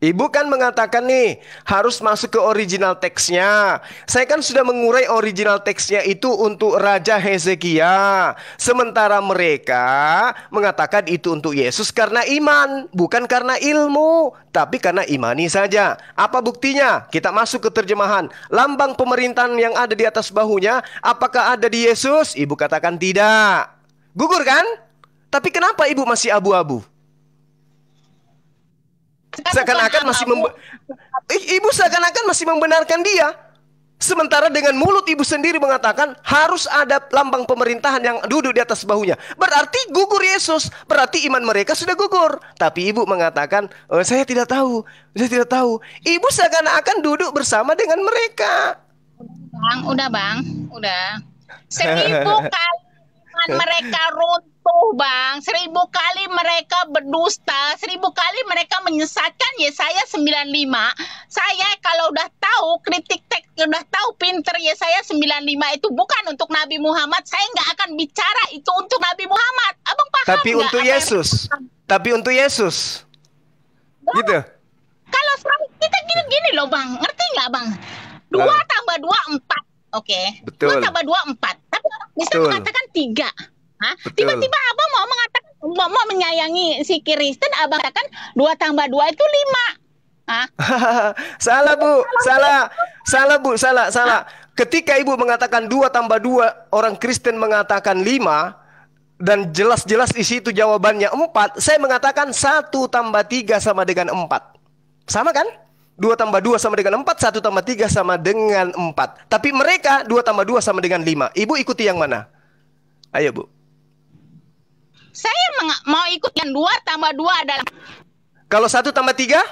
Ibu kan mengatakan nih harus masuk ke original teksnya. Saya kan sudah mengurai original teksnya itu untuk Raja Hezekia. Sementara mereka mengatakan itu untuk Yesus karena iman, bukan karena ilmu, tapi karena imani saja. Apa buktinya? Kita masuk ke terjemahan. Lambang pemerintahan yang ada di atas bahunya, apakah ada di Yesus? Ibu katakan tidak. Gugur kan? Tapi kenapa ibu masih abu-abu? Seakan-akan masih membe- I- ibu seakan-akan masih membenarkan dia. Sementara dengan mulut ibu sendiri mengatakan harus ada lambang pemerintahan yang duduk di atas bahunya. Berarti gugur Yesus. Berarti iman mereka sudah gugur. Tapi ibu mengatakan, oh, saya tidak tahu. Saya tidak tahu. Ibu seakan-akan duduk bersama dengan mereka. Bang, udah bang, udah. Seribu kali iman mereka runtuh bang, seribu kali mereka berdusta, seribu kali mereka menyesatkan Yesaya 95. Saya kalau udah tahu kritik teks, udah tahu pinter Yesaya 95 itu bukan untuk Nabi Muhammad, saya nggak akan bicara itu untuk Nabi Muhammad. Abang paham Tapi nggak untuk Yesus. Tapi untuk Yesus. Gitu. Kalau kita gini-gini loh bang, ngerti nggak bang? Dua tambah dua empat, oke? Betul. Dua tambah dua empat, tapi orang bisa Betul. mengatakan tiga. Hah? Betul. Tiba-tiba abang mau mengatakan mau, mau menyayangi si Kristen, abang katakan dua tambah dua itu lima. Hah? salah bu, salah, salah bu, salah, salah. Ketika ibu mengatakan dua tambah dua, orang Kristen mengatakan lima, dan jelas-jelas di situ jawabannya empat. Saya mengatakan satu tambah tiga sama dengan empat, sama kan? Dua tambah dua sama dengan empat, satu tambah tiga sama dengan empat. Tapi mereka dua tambah dua sama dengan lima. Ibu ikuti yang mana? Ayo bu. Saya mau ikut yang dua tambah dua adalah Kalau satu tambah tiga,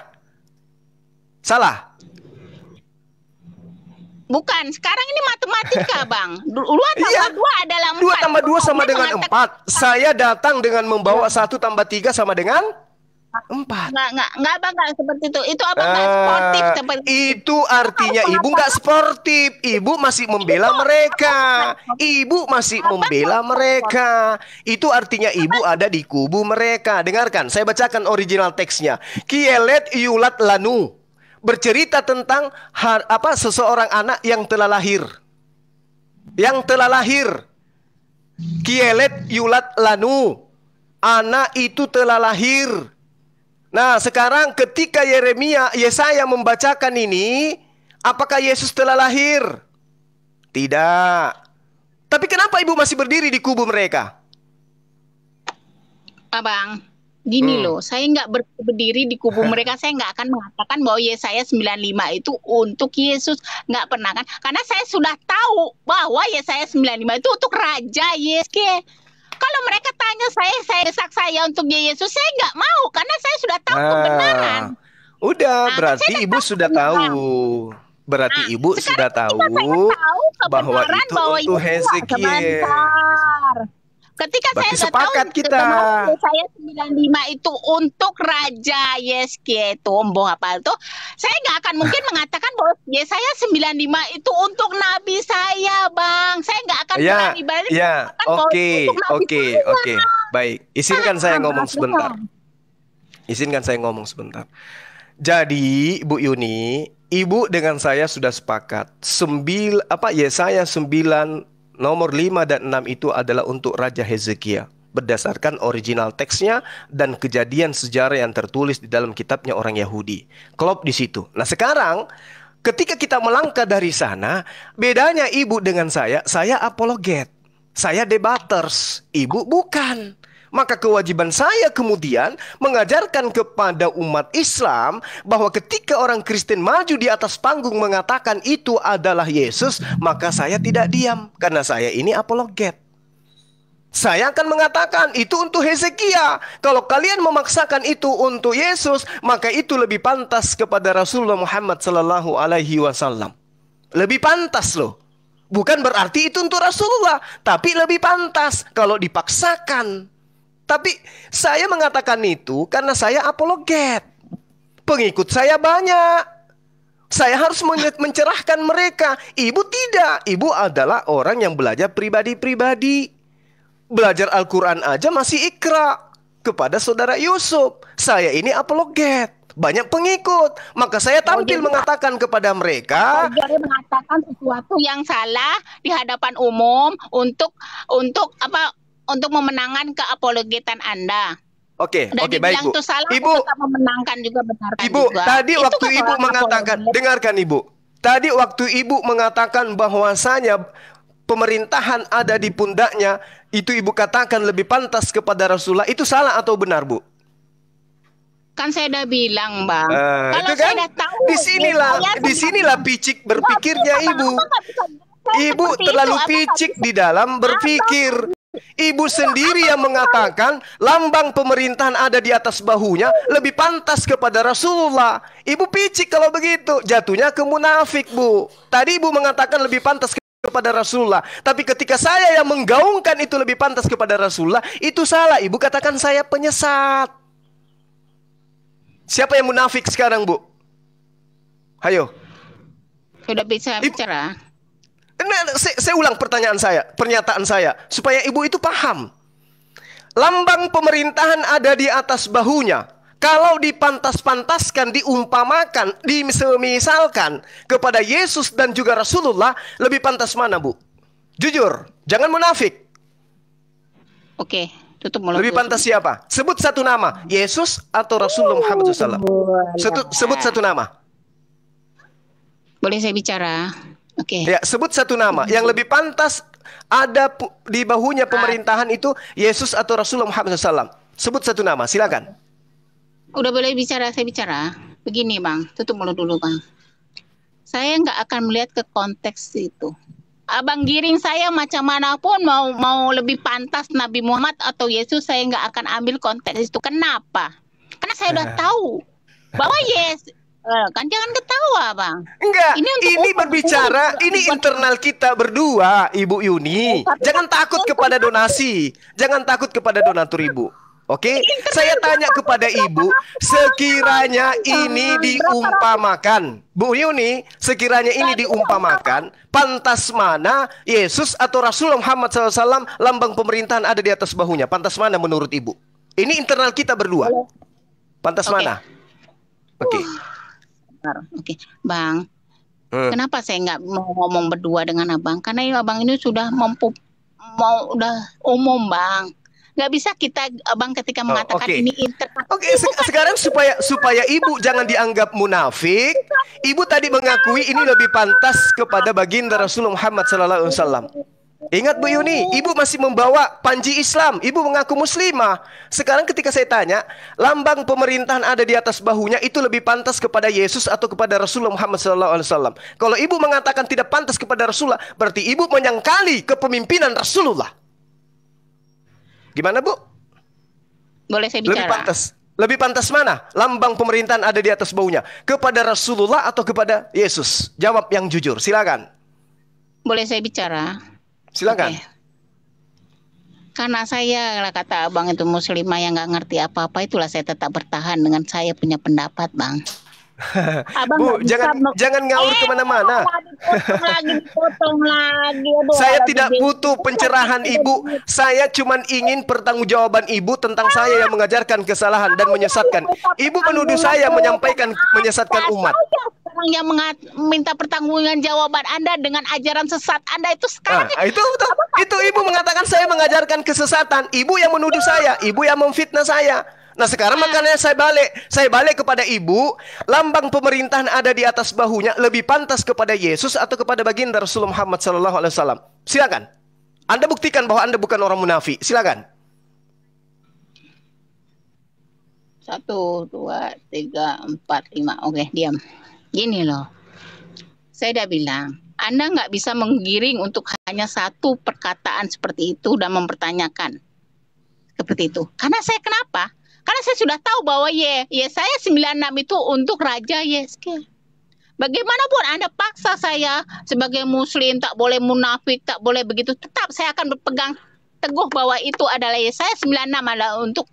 salah. bukan. Sekarang ini matematika bang. Du- Dua tambah Iya. dua adalah empat. Dua tambah dua sama Saya dengan mengatakan- empat. Saya datang dengan membawa satu tambah tiga sama dengan empat. Nggak, nggak, nggak abang nggak seperti itu. Itu abang nggak sportif Ah, seperti itu artinya ibu nggak sportif. Ibu masih membela mereka. Ibu masih membela mereka. Itu artinya ibu ada di kubu mereka. Dengarkan, saya bacakan original teksnya. Kielet yulat lanu bercerita tentang har- apa seseorang anak yang telah lahir. Yang telah lahir. Kielet yulat lanu. Anak itu telah lahir. Nah, sekarang ketika Yeremia, Yesaya membacakan ini, apakah Yesus telah lahir? Tidak. Tapi kenapa ibu masih berdiri di kubu mereka? abang. Gini Hmm. loh, saya nggak ber- berdiri di kubu mereka. Saya nggak akan mengatakan bahwa Yesaya 95 itu untuk Yesus. Nggak pernah kan? Karena saya sudah tahu bahwa Yesaya 95 itu untuk Raja Yesus. Kalau mereka tanya saya, saya desak saya untuk dia Yesus, saya nggak mau karena saya sudah tahu kebenaran. Ah, udah Nah, berarti ibu sudah tahu. Berarti Nah, ibu sudah tahu Tahu bahwa kebenaran itu bahwa untuk Hezekiel. Ketika Berarti saya sudah sepakat tahu kita. bahwa saya 95 itu untuk Raja Yeski itu Ombo apa itu, saya nggak akan mungkin mengatakan bahwa ya saya 95 itu untuk Nabi saya, Bang. Saya nggak akan Ya, berani berani ya, oke, oke, saya. oke. Baik, izinkan saya ngomong sebentar. Izinkan saya ngomong sebentar. Jadi, Bu Yuni, Ibu dengan saya sudah sepakat. Sembil apa Yesaya 9 nomor 5 dan 6 itu adalah untuk Raja Hezekia berdasarkan original teksnya dan kejadian sejarah yang tertulis di dalam kitabnya orang Yahudi. Klop di situ. Nah, sekarang ketika kita melangkah dari sana, bedanya ibu dengan saya, saya apologet. Saya debaters, ibu bukan. Maka kewajiban saya kemudian mengajarkan kepada umat Islam bahwa ketika orang Kristen maju di atas panggung mengatakan itu adalah Yesus, maka saya tidak diam karena saya ini apologet. Saya akan mengatakan itu untuk Hezekia. Kalau kalian memaksakan itu untuk Yesus, maka itu lebih pantas kepada Rasulullah Muhammad sallallahu alaihi wasallam. Lebih pantas loh. Bukan berarti itu untuk Rasulullah, tapi lebih pantas kalau dipaksakan. Tapi saya mengatakan itu karena saya apologet. Pengikut saya banyak. Saya harus men- mencerahkan mereka. Ibu tidak. Ibu adalah orang yang belajar pribadi-pribadi. Belajar Al-Quran aja masih ikra kepada saudara Yusuf. Saya ini apologet. Banyak pengikut. Maka saya tampil mengatakan kepada mereka. Jadi mengatakan sesuatu yang salah di hadapan umum untuk untuk apa untuk memenangkan keapologetan Anda. Oke, Udah oke baik dibilang Bu. itu salah, Ibu, memenangkan juga benarkan Ibu, juga. tadi Itu waktu kan Ibu mengatakan, apologet. dengarkan Ibu. Tadi waktu Ibu mengatakan bahwasanya pemerintahan ada di pundaknya, itu Ibu katakan lebih pantas kepada Rasulullah. Itu salah atau benar, Bu? Kan saya udah bilang, Bang. Ah, Kalau itu saya kan udah tahu, di sinilah, di sinilah picik berpikirnya Ibu. Ibu terlalu picik di dalam berpikir. Ibu sendiri yang mengatakan lambang pemerintahan ada di atas bahunya lebih pantas kepada Rasulullah. Ibu picik kalau begitu, jatuhnya ke munafik, Bu. Tadi Ibu mengatakan lebih pantas kepada Rasulullah, tapi ketika saya yang menggaungkan itu lebih pantas kepada Rasulullah, itu salah. Ibu katakan saya penyesat. Siapa yang munafik sekarang, Bu? Hayo. Sudah bisa Ibu- bicara. Nah, saya, saya ulang pertanyaan saya, pernyataan saya, supaya ibu itu paham. Lambang pemerintahan ada di atas bahunya. Kalau dipantas-pantaskan, diumpamakan, disemisalkan kepada Yesus dan juga Rasulullah, lebih pantas mana, Bu? Jujur, jangan munafik. Oke, tutup mulut. Lebih pantas siapa? Sebut satu nama, Yesus atau Rasulullah Muhammad SAW. Sebut satu nama. Boleh saya bicara? Oke. Ya, sebut satu nama yang lebih pantas ada di bahunya pemerintahan itu Yesus atau Rasulullah Muhammad SAW. Sebut satu nama, silakan. Udah boleh bicara, saya bicara. Begini bang, tutup mulut dulu bang. Saya nggak akan melihat ke konteks itu. Abang giring saya macam mana pun mau mau lebih pantas Nabi Muhammad atau Yesus saya nggak akan ambil konteks itu. Kenapa? Karena saya udah tahu bahwa Yes kan jangan ketawa bang. Enggak, Ini ini, umum. berbicara, ini internal kita berdua, Ibu Yuni. Jangan takut kepada donasi, jangan takut kepada donatur Ibu. Oke, saya tanya kepada Ibu, sekiranya ini diumpamakan, Bu Yuni, sekiranya ini diumpamakan, pantas mana Yesus atau Rasulullah Muhammad SAW lambang pemerintahan ada di atas bahunya? Pantas mana menurut Ibu? Ini internal kita berdua. Pantas Oke. mana? Oke. Bentar. Oke, bang. Hmm. Kenapa saya nggak mau ngomong berdua dengan abang? Karena ini abang ini sudah mampu mau udah umum bang. Nggak bisa kita abang ketika Oh, mengatakan oke. ini internal. Oke, se- sekarang supaya supaya ibu jangan dianggap munafik, ibu tadi mengakui ini lebih pantas kepada baginda Rasulullah Muhammad Sallallahu Alaihi Wasallam. Ingat Bu Yuni, Ibu masih membawa panji Islam. Ibu mengaku muslimah. Sekarang ketika saya tanya, lambang pemerintahan ada di atas bahunya itu lebih pantas kepada Yesus atau kepada Rasulullah Muhammad SAW. Kalau Ibu mengatakan tidak pantas kepada Rasulullah, berarti Ibu menyangkali kepemimpinan Rasulullah. Gimana Bu? Boleh saya bicara? Lebih pantas. Lebih pantas mana? Lambang pemerintahan ada di atas bahunya. Kepada Rasulullah atau kepada Yesus? Jawab yang jujur, silakan. Boleh saya bicara? Silakan. Oke. Karena saya lah kata abang itu muslimah yang nggak ngerti apa-apa itulah saya tetap bertahan dengan saya punya pendapat bang. Abang Bu, nggak bisa jangan jangan ngaur Eh, ke mana-mana. Potong lagi, potong lagi. Aduh, Saya tidak butuh pencerahan ibu. Saya cuma ingin pertanggungjawaban ibu tentang saya yang mengajarkan kesalahan dan menyesatkan. Ibu menuduh saya menyampaikan menyesatkan umat. Sekarang yang mengat- minta pertanggungjawaban jawaban Anda dengan ajaran sesat Anda itu sekarang Ah, itu betul. Itu ibu mengatakan saya mengajarkan kesesatan. Ibu yang menuduh saya, ibu yang memfitnah saya. Nah sekarang makanya saya balik, saya balik kepada ibu. Lambang pemerintahan ada di atas bahunya lebih pantas kepada Yesus atau kepada baginda Rasulullah Muhammad SAW. Silakan. Anda buktikan bahwa Anda bukan orang munafik. Silakan. Satu, dua, tiga, empat, lima. Oke, diam. Gini loh. Saya udah bilang, Anda nggak bisa menggiring untuk hanya satu perkataan seperti itu dan mempertanyakan. Seperti itu. Karena saya kenapa? Karena saya sudah tahu bahwa ye, ye saya 96 itu untuk Raja Yeskiel. Bagaimanapun Anda paksa saya sebagai muslim tak boleh munafik, tak boleh begitu, tetap saya akan berpegang teguh bahwa itu adalah ye saya 96 adalah untuk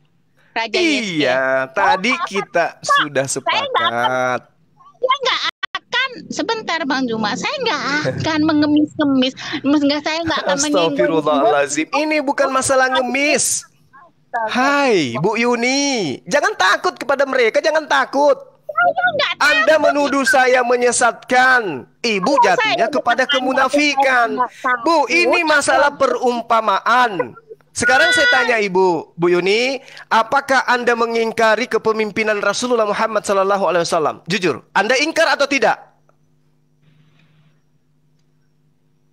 Raja Yeskiel. Iya, tadi kita sudah sepakat. Saya nggak akan sebentar Bang Juma, saya nggak akan mengemis-ngemis, nggak saya nggak akan menyinggung. Astagfirullahalazim. Ini bukan masalah ngemis. Hai, Bu Yuni, jangan takut kepada mereka, jangan takut. Saya. Anda menuduh saya menyesatkan. Ibu Kalau jatuhnya kepada kemunafikan. Bu, ini masalah perumpamaan. Sekarang saya tanya Ibu, Bu Yuni, apakah Anda mengingkari kepemimpinan Rasulullah Muhammad SAW? Jujur, Anda ingkar atau tidak?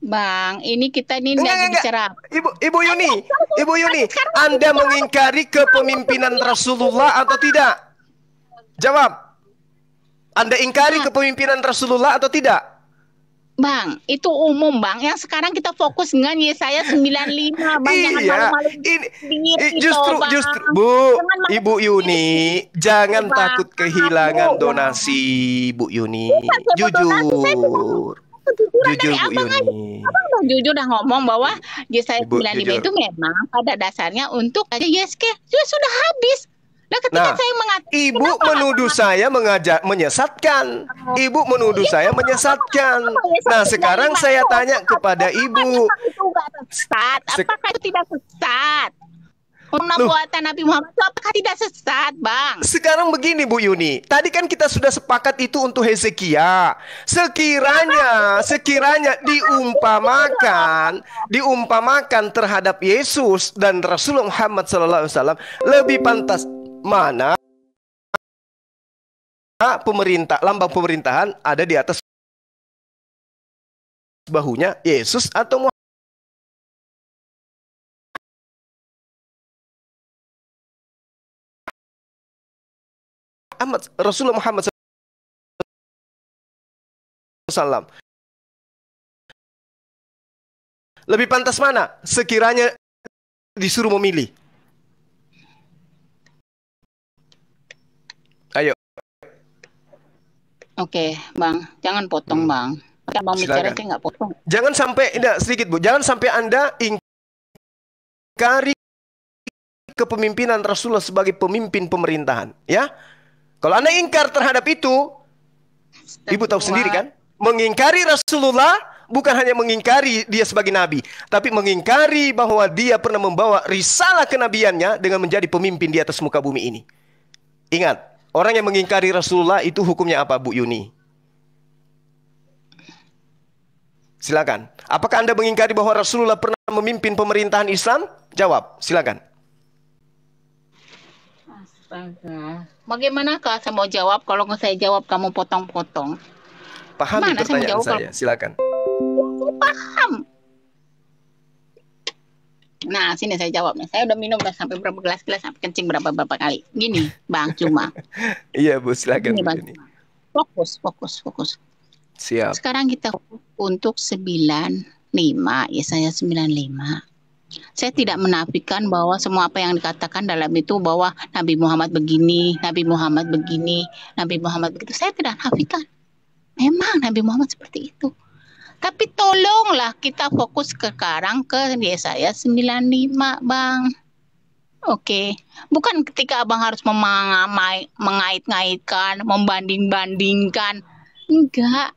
Bang, ini kita ini Enggak, lagi enggak, bicara. Ibu, Ibu Yuni, Ibu Yuni, Anda mengingkari kepemimpinan Rasulullah atau tidak? Jawab. Anda ingkari kepemimpinan Rasulullah atau tidak? Bang, itu umum Bang. Yang sekarang kita fokus dengan Yesaya 95 Bang. Jangan iya, malu-malu ini diri justru Bang. justru Bu, Jangan Ibu Yuni, jangan Bang, takut kehilangan Bu. donasi, Bu Yuni. Bukan, donasi, saya Jujur. Kejujuran Jujur dari abang aja. Abang udah jujur dah ngomong bahwa Yesaya Ibu, 95 jujur. itu memang pada dasarnya untuk aja Yeske. Sudah sudah habis. Nah, ketika Nah, saya mengatakan Ibu menuduh saya mengajak menyesatkan. Ibu menuduh saya menyesatkan. Nah, sekarang saya tanya kepada Ibu. Itu sesat? Apakah itu tidak sesat? Undang Loh. buatan Nabi Muhammad itu apakah tidak sesat, Bang? Sekarang begini Bu Yuni, tadi kan kita sudah sepakat itu untuk Hezekia. Sekiranya, sekiranya diumpamakan, diumpamakan terhadap Yesus dan Rasulullah Muhammad SAW lebih pantas mana pemerintah, lambang pemerintahan ada di atas bahunya Yesus atau Muhammad Rasulullah Muhammad SAW. Lebih pantas mana? Sekiranya disuruh memilih. Ayo, Oke, Bang. Jangan potong, Bang. Kan Bang bicara saya nggak potong. jangan sampai tidak sedikit Bu, jangan sampai Anda ingkari kepemimpinan Rasulullah sebagai pemimpin pemerintahan, ya. Kalau Anda ingkar terhadap itu, Ibu tahu sendiri kan? Mengingkari Rasulullah bukan hanya mengingkari dia sebagai nabi, tapi mengingkari bahwa dia pernah membawa risalah kenabiannya dengan menjadi pemimpin di atas muka bumi ini. Ingat, orang yang mengingkari Rasulullah itu hukumnya apa, Bu Yuni? Silakan. Apakah Anda mengingkari bahwa Rasulullah pernah memimpin pemerintahan Islam? Jawab, silakan. Astaga. Bagaimanakah saya mau jawab kalau nggak saya jawab kamu potong-potong? Pahami Mana saya pertanyaan menjawab saya, silakan. Paham. Nah, sini saya jawab nih. Saya udah minum udah sampai berapa gelas-gelas sampai kencing berapa berapa kali. Gini, Bang, cuma. Iya, Bu, silakan. Gini, Bang. Fokus, fokus, fokus. Siap. Sekarang kita fokus untuk 95, ya saya 95. Saya tidak menafikan bahwa semua apa yang dikatakan dalam itu bahwa Nabi Muhammad begini, Nabi Muhammad begini, Nabi Muhammad begitu. Saya tidak nafikan. Memang Nabi Muhammad seperti itu. Tapi tolonglah kita fokus sekarang ke Yesaya 95, Bang. Oke, bukan ketika Abang harus mengait-ngaitkan, membanding-bandingkan. Enggak.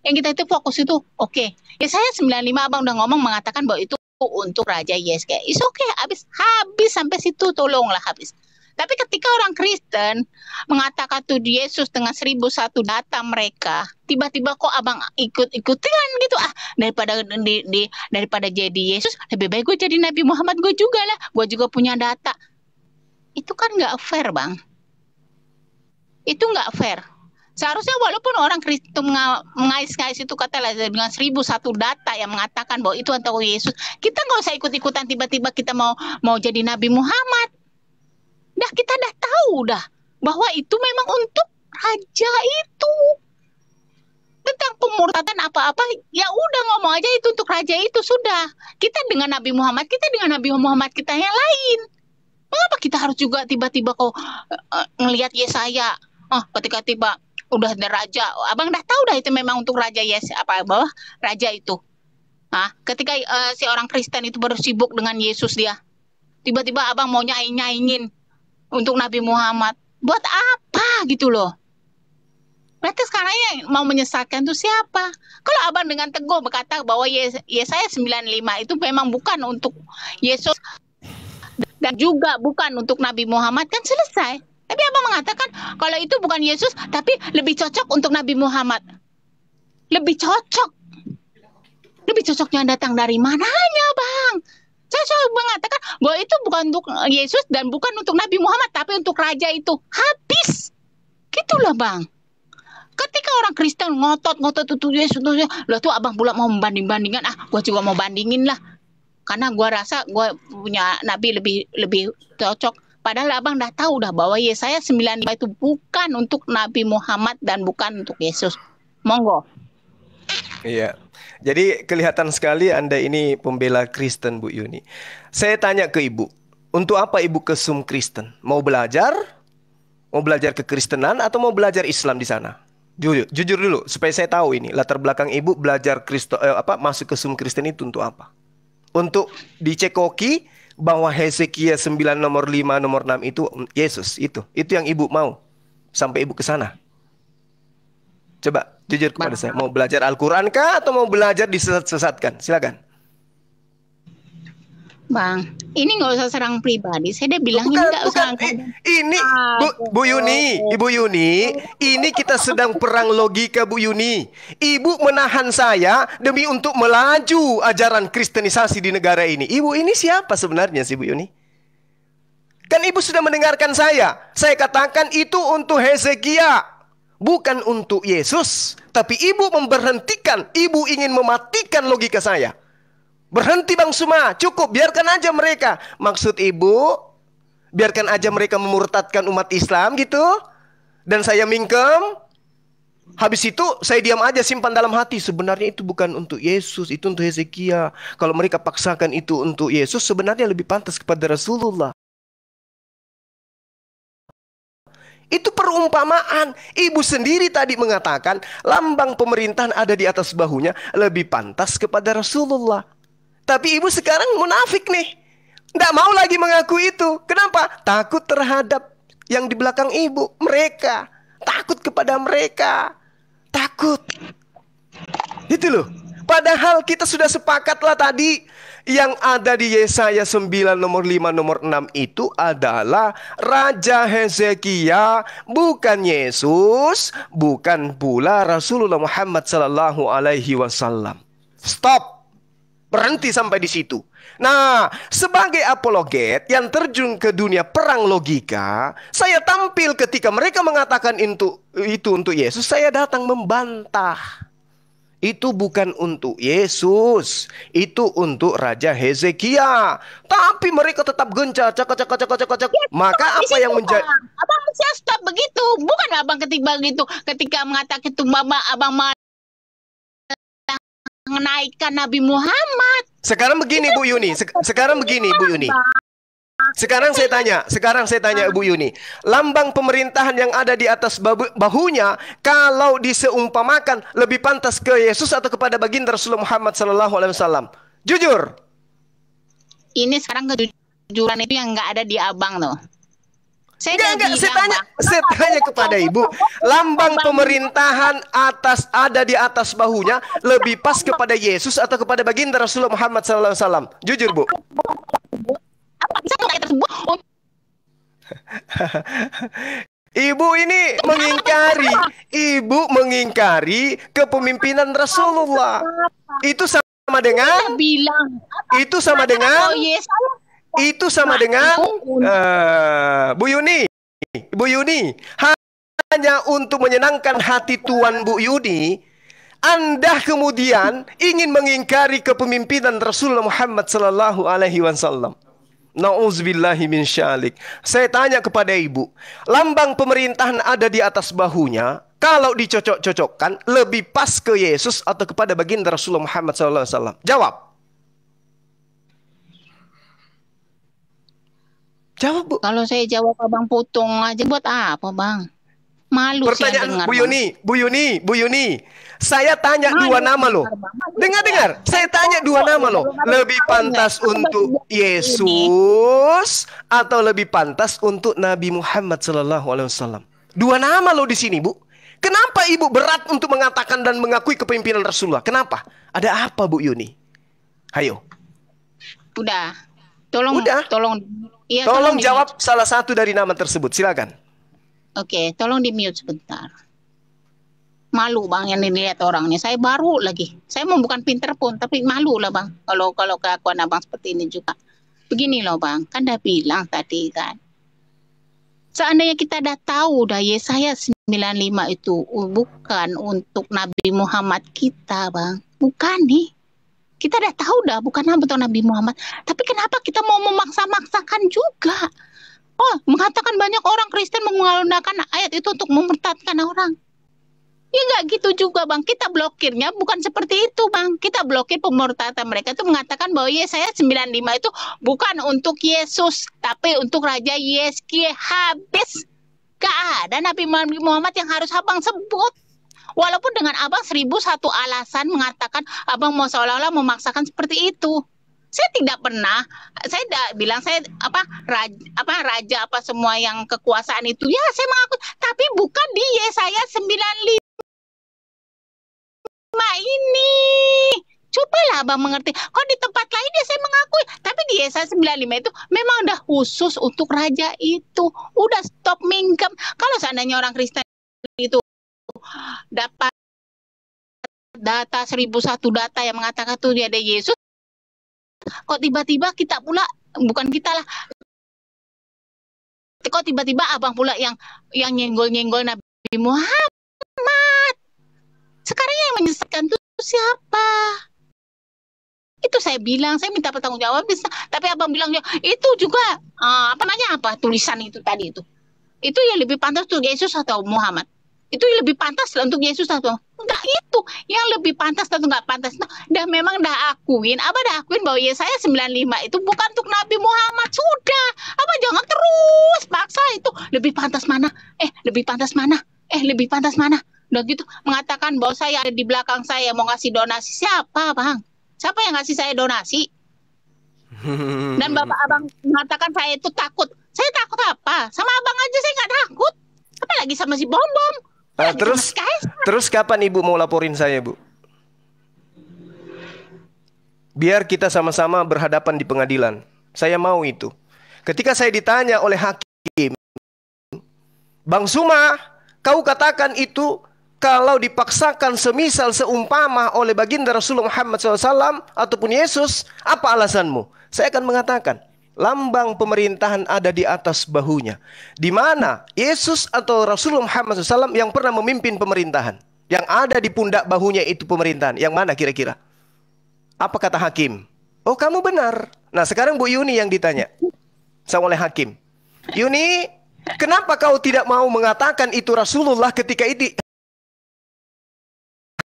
Yang kita itu fokus itu, oke. Ya saya 95 Abang udah ngomong mengatakan bahwa itu untuk Raja Yesus. Is oke, habis habis sampai situ tolonglah habis. Tapi ketika orang Kristen mengatakan tuh Yesus dengan seribu satu data mereka, tiba-tiba kok abang ikut-ikutan gitu ah daripada di, di daripada jadi Yesus lebih baik gue jadi Nabi Muhammad gue juga lah, gue juga punya data. Itu kan nggak fair bang. Itu nggak fair. Seharusnya walaupun orang Kristen menga- mengais-ngais itu kata lah dengan seribu satu data yang mengatakan bahwa itu antara Yesus, kita nggak usah ikut-ikutan tiba-tiba kita mau mau jadi Nabi Muhammad. Dah kita dah tahu dah bahwa itu memang untuk raja itu. Tentang pemurtadan apa-apa ya udah ngomong aja itu untuk raja itu sudah. Kita dengan Nabi Muhammad kita dengan Nabi Muhammad kita yang lain. Mengapa kita harus juga tiba-tiba kok uh, ngelihat Yesaya? Oh ketika tiba udah ada raja. Abang dah tahu dah itu memang untuk raja Yes apa bahwa raja itu. Ah ketika uh, si orang Kristen itu baru sibuk dengan Yesus dia. Tiba-tiba abang mau nyaing nyaingin untuk Nabi Muhammad. Buat apa gitu loh? Berarti sekarang yang mau menyesatkan itu siapa? Kalau abang dengan teguh berkata bahwa Yes- Yesaya 95 itu memang bukan untuk Yesus dan juga bukan untuk Nabi Muhammad kan selesai. Tapi abang mengatakan kalau itu bukan Yesus tapi lebih cocok untuk Nabi Muhammad. Lebih cocok. Lebih cocoknya datang dari mananya bang? Saya selalu mengatakan bahwa itu bukan untuk Yesus dan bukan untuk Nabi Muhammad tapi untuk raja itu. Habis. Gitulah bang ketika orang Kristen ngotot ngotot itu Yesus lah tuh abang pula mau membanding bandingkan ah gua juga mau bandingin lah karena gua rasa gua punya nabi lebih lebih cocok padahal abang dah tahu dah bahwa Yesaya 95 itu bukan untuk Nabi Muhammad dan bukan untuk Yesus monggo Iya. Jadi kelihatan sekali Anda ini pembela Kristen Bu Yuni. Saya tanya ke Ibu, untuk apa Ibu ke Sum Kristen? Mau belajar? Mau belajar kekristenan atau mau belajar Islam di sana? Jujur, jujur dulu supaya saya tahu ini latar belakang Ibu belajar Kristo eh, apa masuk ke Sum Kristen itu untuk apa? Untuk dicekoki bahwa Hezekia 9 nomor 5 nomor 6 itu Yesus itu. Itu yang Ibu mau sampai Ibu ke sana. Coba jujur kepada saya, mau belajar Al-Quran kah atau mau belajar disesat-sesatkan? Silakan. Bang ini nggak usah serang pribadi saya udah bilang ini Bukan, nggak usah bukan. Ini Bu, Bu Yuni, Ibu Yuni, ini kita sedang perang logika Bu Yuni. Ibu menahan saya demi untuk melaju ajaran kristenisasi di negara ini. Ibu ini siapa sebenarnya sih Bu Yuni? Kan Ibu sudah mendengarkan saya. Saya katakan itu untuk Hezekia, bukan untuk Yesus. Tapi Ibu memberhentikan, Ibu ingin mematikan logika saya. Berhenti Bang Suma, cukup biarkan aja mereka. Maksud Ibu, biarkan aja mereka memurtadkan umat Islam gitu. Dan saya mingkem. Habis itu saya diam aja simpan dalam hati. Sebenarnya itu bukan untuk Yesus, itu untuk Hezekia. Kalau mereka paksakan itu untuk Yesus, sebenarnya lebih pantas kepada Rasulullah. Itu perumpamaan. Ibu sendiri tadi mengatakan lambang pemerintahan ada di atas bahunya lebih pantas kepada Rasulullah. Tapi ibu sekarang munafik nih. Tidak mau lagi mengaku itu. Kenapa? Takut terhadap yang di belakang ibu. Mereka. Takut kepada mereka. Takut. Itu loh. Padahal kita sudah sepakatlah tadi yang ada di Yesaya 9 nomor 5 nomor 6 itu adalah Raja Hezekia bukan Yesus, bukan pula Rasulullah Muhammad sallallahu alaihi wasallam. Stop. Berhenti sampai di situ. Nah, sebagai apologet yang terjun ke dunia perang logika, saya tampil ketika mereka mengatakan itu, itu untuk Yesus, saya datang membantah. itu bukan untuk Yesus, itu untuk Raja Hezekia. Tapi mereka tetap gencar, cak cak cak cak cak cak. Maka apa yang menjadi Abang saya stop begitu. Bukan abang ketika begitu ketika mengatakan itu mama abang menaikkan Nabi Muhammad. Sekarang begini Bu Yuni, Sek- sekarang begini Bu Yuni. Sekarang saya tanya, sekarang saya tanya Bu Yuni, lambang pemerintahan yang ada di atas bahunya kalau diseumpamakan lebih pantas ke Yesus atau kepada baginda Rasulullah Muhammad sallallahu alaihi wasallam? Jujur. Ini sekarang kejujuran itu yang nggak ada di abang tuh. Saya Enggak, enggak, saya tanya, saya tanya kepada Ibu, lambang pemerintahan atas ada di atas bahunya lebih pas kepada Yesus atau kepada baginda Rasulullah Muhammad wasallam? Jujur, Bu. Apa bisa tersebut? Ibu ini mengingkari, ibu mengingkari kepemimpinan Rasulullah. Itu sama dengan, bilang itu sama dengan, oh yes itu sama dengan, eh, Bu Yuni, Bu Yuni, hanya untuk menyenangkan hati Tuan Bu Yuni, Anda kemudian ingin mengingkari kepemimpinan Rasulullah Muhammad sallallahu alaihi wasallam. Nauzubillahi min syalik. Saya tanya kepada ibu, lambang pemerintahan ada di atas bahunya. Kalau dicocok-cocokkan, lebih pas ke Yesus atau kepada baginda Rasulullah Muhammad SAW? Jawab. Jawab, Bu. Kalau saya jawab abang potong aja buat apa bang? Malu Pertanyaan dengar. Bu Bang. Yuni, Bu Yuni, Bu Yuni. Saya tanya Malu dua nama loh. Dengar-dengar, saya tanya dua nama loh. Lebih pantas untuk Yesus atau lebih pantas untuk Nabi Muhammad sallallahu alaihi wasallam? Dua nama loh di sini, Bu. Kenapa Ibu berat untuk mengatakan dan mengakui kepemimpinan Rasulullah? Kenapa? Ada apa, Bu Yuni? Ayo, Udah. Tolong Udah. tolong Iya, tolong di- jawab salah satu dari nama tersebut. Silakan. Oke, tolong di mute sebentar. Malu bang yang dilihat orangnya. Saya baru lagi. Saya mau bukan pinter pun, tapi malu lah bang. Kalau kalau keakuan abang seperti ini juga. Begini loh bang, kan udah bilang tadi kan. Seandainya kita dah tahu dah Yesaya 95 itu bukan untuk Nabi Muhammad kita bang. Bukan nih. Kita dah tahu dah bukan untuk Nabi Muhammad. Tapi kenapa kita mau memaksa-maksakan juga? Oh, mengatakan banyak orang Kristen menggunakan ayat itu untuk memurtadkan orang. Ya nggak gitu juga bang. Kita blokirnya bukan seperti itu bang. Kita blokir pemurtadan mereka itu mengatakan bahwa Yesaya 95 itu bukan untuk Yesus. Tapi untuk Raja Yeskia habis. Gak ada Nabi Muhammad yang harus abang sebut. Walaupun dengan abang seribu satu alasan mengatakan abang mau seolah-olah memaksakan seperti itu. Saya tidak pernah, saya tidak bilang saya apa raja, apa raja apa semua yang kekuasaan itu ya saya mengaku, tapi bukan di Yesaya 95 ini. Cobalah abang mengerti. Kok di tempat lain ya saya mengakui, tapi di Yesaya 95 itu memang udah khusus untuk raja itu. Udah stop mingkem. Kalau seandainya orang Kristen itu dapat data seribu satu data yang mengatakan tuh dia ada Yesus. Kok tiba-tiba kita pula bukan kita lah. Kok tiba-tiba abang pula yang yang nyenggol-nyenggol Nabi Muhammad? Sekarang yang menyesatkan itu siapa? Itu saya bilang saya minta pertanggung jawab bisa tapi abang bilang itu juga ah, apa namanya apa tulisan itu tadi itu? Itu yang lebih pantas tuh Yesus atau Muhammad itu lebih pantas lah untuk Yesus atau enggak itu. Yang lebih pantas atau enggak pantas. Nah, dah memang dah akuin. Apa dah akuin bahwa Yesaya 95 itu bukan untuk Nabi Muhammad. Sudah. Apa jangan terus paksa itu. Lebih pantas mana? Eh lebih pantas mana? Eh lebih pantas mana? Udah gitu. Mengatakan bahwa saya ada di belakang saya mau ngasih donasi. Siapa bang? Siapa yang ngasih saya donasi? Dan bapak abang mengatakan saya itu takut. Saya takut apa? Sama abang aja saya nggak takut. Apa lagi sama si bom bom Ah, Lagi terus terus kapan Ibu mau laporin saya, Bu? Biar kita sama-sama berhadapan di pengadilan. Saya mau itu. Ketika saya ditanya oleh hakim, Bang Suma, kau katakan itu kalau dipaksakan semisal seumpama oleh baginda Rasulullah Muhammad SAW ataupun Yesus, apa alasanmu? Saya akan mengatakan, lambang pemerintahan ada di atas bahunya. Di mana Yesus atau Rasulullah Muhammad SAW yang pernah memimpin pemerintahan. Yang ada di pundak bahunya itu pemerintahan. Yang mana kira-kira? Apa kata hakim? Oh kamu benar. Nah sekarang Bu Yuni yang ditanya. Sama oleh hakim. Yuni, kenapa kau tidak mau mengatakan itu Rasulullah ketika itu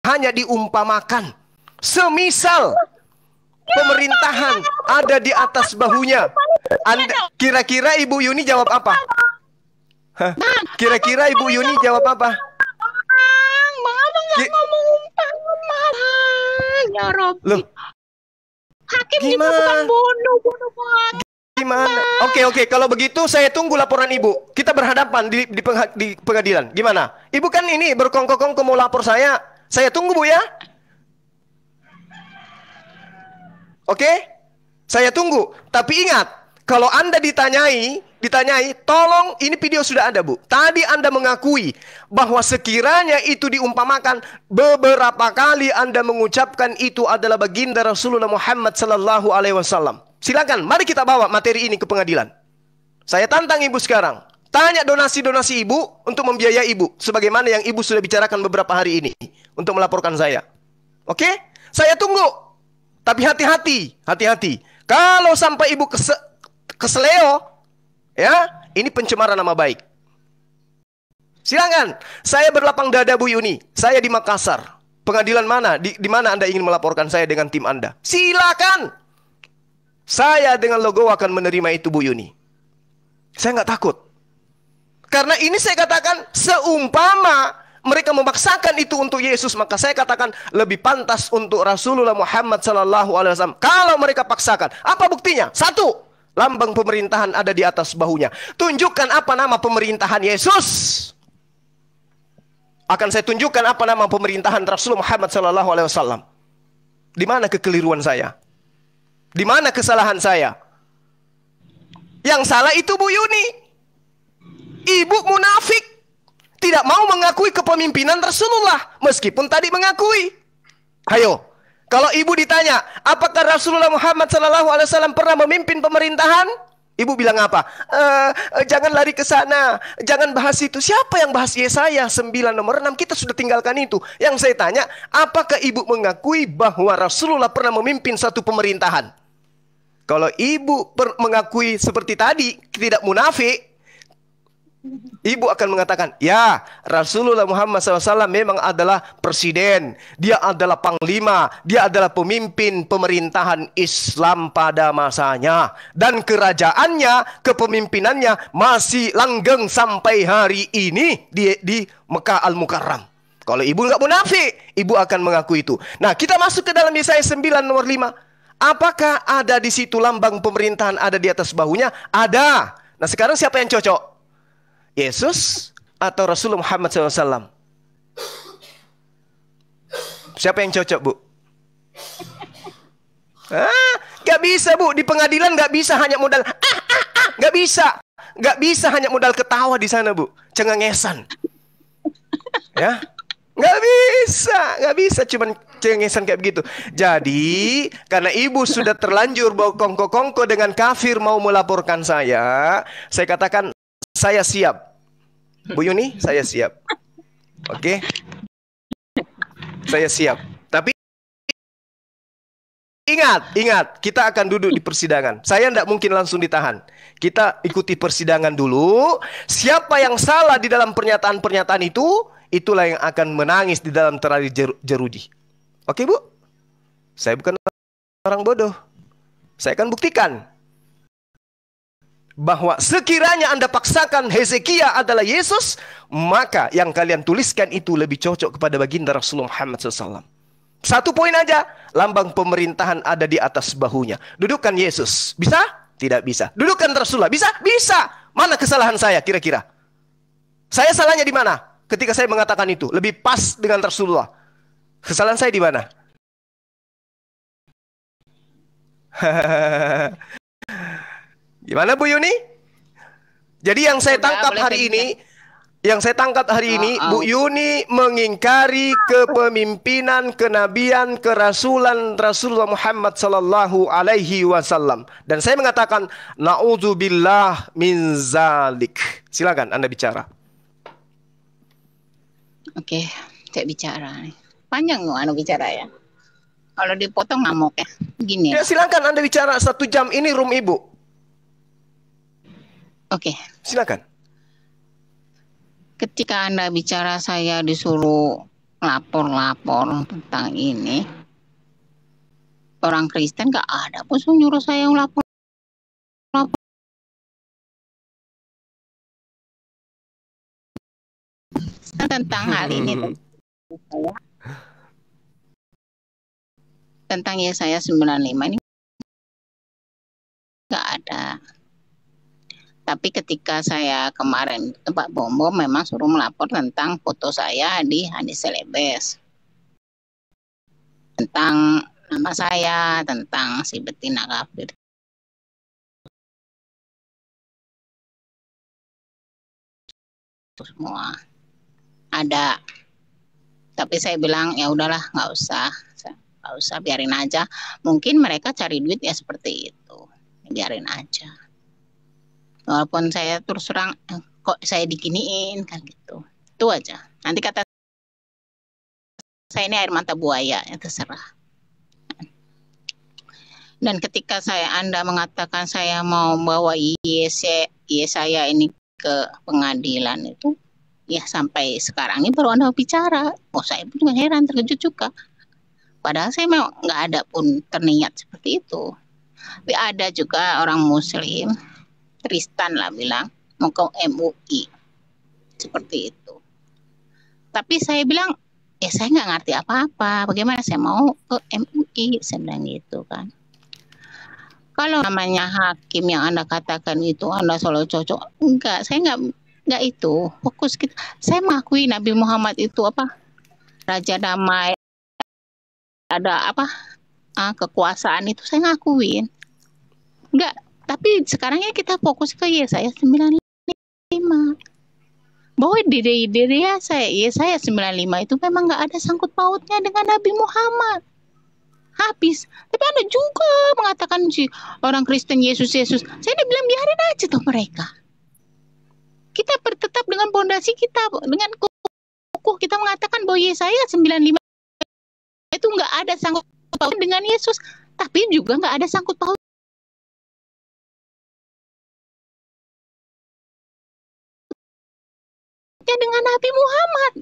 hanya diumpamakan? Semisal pemerintahan ada di atas bahunya. Anda kira-kira Ibu Yuni jawab apa? Kira-kira Ibu Yuni jawab apa? Ki-. Ya. Loh, Hakim juga Gimana? bukan bodoh, bodoh banget. gimana? Oke, oke. Kalau begitu saya tunggu laporan Ibu. Kita berhadapan di di, pengha- di pengadilan. Gimana? Ibu kan ini berkongkong-kongko mau lapor saya. Saya tunggu Bu ya. Oke? Saya tunggu. Tapi ingat, kalau Anda ditanyai, ditanyai, tolong ini video sudah ada, Bu. Tadi Anda mengakui bahwa sekiranya itu diumpamakan beberapa kali Anda mengucapkan itu adalah baginda Rasulullah Muhammad sallallahu alaihi wasallam. Silakan, mari kita bawa materi ini ke pengadilan. Saya tantang Ibu sekarang. Tanya donasi-donasi Ibu untuk membiayai Ibu sebagaimana yang Ibu sudah bicarakan beberapa hari ini untuk melaporkan saya. Oke? Saya tunggu. Tapi hati-hati, hati-hati. Kalau sampai ibu kese keseleo, ya, ini pencemaran nama baik. Silakan, saya berlapang dada Bu Yuni. Saya di Makassar. Pengadilan mana? Di, di mana Anda ingin melaporkan saya dengan tim Anda? Silakan. Saya dengan logo akan menerima itu Bu Yuni. Saya nggak takut. Karena ini saya katakan seumpama mereka memaksakan itu untuk Yesus, maka saya katakan lebih pantas untuk Rasulullah Muhammad sallallahu alaihi wasallam. Kalau mereka paksakan, apa buktinya? Satu, lambang pemerintahan ada di atas bahunya. Tunjukkan apa nama pemerintahan Yesus. Akan saya tunjukkan apa nama pemerintahan Rasulullah Muhammad sallallahu alaihi wasallam. Di mana kekeliruan saya? Di mana kesalahan saya? Yang salah itu Bu Yuni. Ibu munafik tidak mau mengakui kepemimpinan Rasulullah meskipun tadi mengakui. Ayo, kalau ibu ditanya, apakah Rasulullah Muhammad SAW pernah memimpin pemerintahan? Ibu bilang apa? "Eh, eh, jangan lari ke sana, jangan bahas itu. Siapa yang bahas Yesaya 9 nomor 6? Kita sudah tinggalkan itu. Yang saya tanya, apakah ibu mengakui bahwa Rasulullah pernah memimpin satu pemerintahan? Kalau ibu mengakui seperti tadi, tidak munafik, Ibu akan mengatakan, ya Rasulullah Muhammad SAW memang adalah presiden, dia adalah panglima, dia adalah pemimpin pemerintahan Islam pada masanya. Dan kerajaannya, kepemimpinannya masih langgeng sampai hari ini di, di Mekah Al-Mukarram. Kalau ibu nggak munafik, ibu akan mengaku itu. Nah kita masuk ke dalam Yesaya 9 nomor 5. Apakah ada di situ lambang pemerintahan ada di atas bahunya? Ada. Nah sekarang siapa yang cocok? Yesus atau Rasulullah Muhammad SAW? Siapa yang cocok, Bu? Ah, gak bisa, Bu. Di pengadilan gak bisa hanya modal ah, ah, ah. Gak bisa. Gak bisa hanya modal ketawa di sana, Bu. Cengengesan. Ya. Gak bisa. Gak bisa cuman cengengesan kayak begitu. Jadi, karena ibu sudah terlanjur bawa kongko-kongko dengan kafir mau melaporkan saya, saya katakan saya siap. Bu Yuni, saya siap. Oke. Saya siap. Tapi ingat, ingat, kita akan duduk di persidangan. Saya tidak mungkin langsung ditahan. Kita ikuti persidangan dulu. Siapa yang salah di dalam pernyataan-pernyataan itu, itulah yang akan menangis di dalam terari jer- jeruji. Oke, Bu? Saya bukan orang bodoh. Saya akan buktikan bahwa sekiranya Anda paksakan Hezekia adalah Yesus, maka yang kalian tuliskan itu lebih cocok kepada baginda Rasulullah Muhammad SAW. Satu poin aja, lambang pemerintahan ada di atas bahunya. Dudukkan Yesus, bisa? Tidak bisa. Dudukkan Rasulullah, bisa? Bisa. Mana kesalahan saya kira-kira? Saya salahnya di mana? Ketika saya mengatakan itu, lebih pas dengan Rasulullah. Kesalahan saya di mana? Gimana Bu Yuni? Jadi yang saya tangkap hari saya ini, yang saya tangkap hari ini, Oh, oh. Bu Yuni mengingkari kepemimpinan, kenabian, kerasulan Rasulullah Muhammad sallallahu alaihi wasallam. Dan saya mengatakan naudzubillah min zalik. Silakan Anda bicara. Oke, Cek bicara nih. Panjang nggak anu bicara ya. Kalau dipotong ngamuk ya. Gini Ya ya. silakan Anda bicara satu jam ini room Ibu. Oke. Silakan. Ketika Anda bicara saya disuruh lapor-lapor tentang ini. Orang Kristen nggak ada pun suruh nyuruh saya lapor. lapor. Tentang hal ini saya tentang Yesaya 95 ini nggak ada. Tapi ketika saya kemarin ke Pak Bombo memang suruh melapor tentang foto saya di Hadis Selebes. Tentang nama saya, tentang si Betina Kafir. Itu semua ada. Tapi saya bilang ya udahlah nggak usah, nggak usah biarin aja. Mungkin mereka cari duit ya seperti itu, biarin aja walaupun saya terus terang eh, kok saya diginiin? Kan gitu. Itu aja. Nanti kata saya ini air mata buaya ya terserah. Dan ketika saya anda mengatakan saya mau bawa IEC saya ini ke pengadilan itu ya sampai sekarang ini baru anda bicara. Oh saya pun heran terkejut juga. Padahal saya memang nggak ada pun terniat seperti itu. Tapi ada juga orang muslim Tristan lah bilang mau ke MUI seperti itu. Tapi saya bilang ya saya nggak ngerti apa-apa. Bagaimana saya mau ke MUI? Saya bilang gitu kan. Kalau namanya hakim yang anda katakan itu anda selalu cocok, enggak, saya enggak enggak itu. Fokus kita. Saya mengakui Nabi Muhammad itu apa? Raja damai. Ada apa? Ah, kekuasaan itu saya ngakuin. Enggak, tapi sekarang ya kita fokus ke Yesaya 95. Bahwa diri diri ya saya Yesaya 95 itu memang nggak ada sangkut pautnya dengan Nabi Muhammad. Habis. Tapi Anda juga mengatakan si orang Kristen Yesus Yesus. Saya bilang biarin aja tuh mereka. Kita bertetap dengan pondasi kita dengan kukuh kita mengatakan bahwa Yesaya 95 itu nggak ada sangkut paut dengan Yesus, tapi juga nggak ada sangkut paut ya dengan Nabi Muhammad.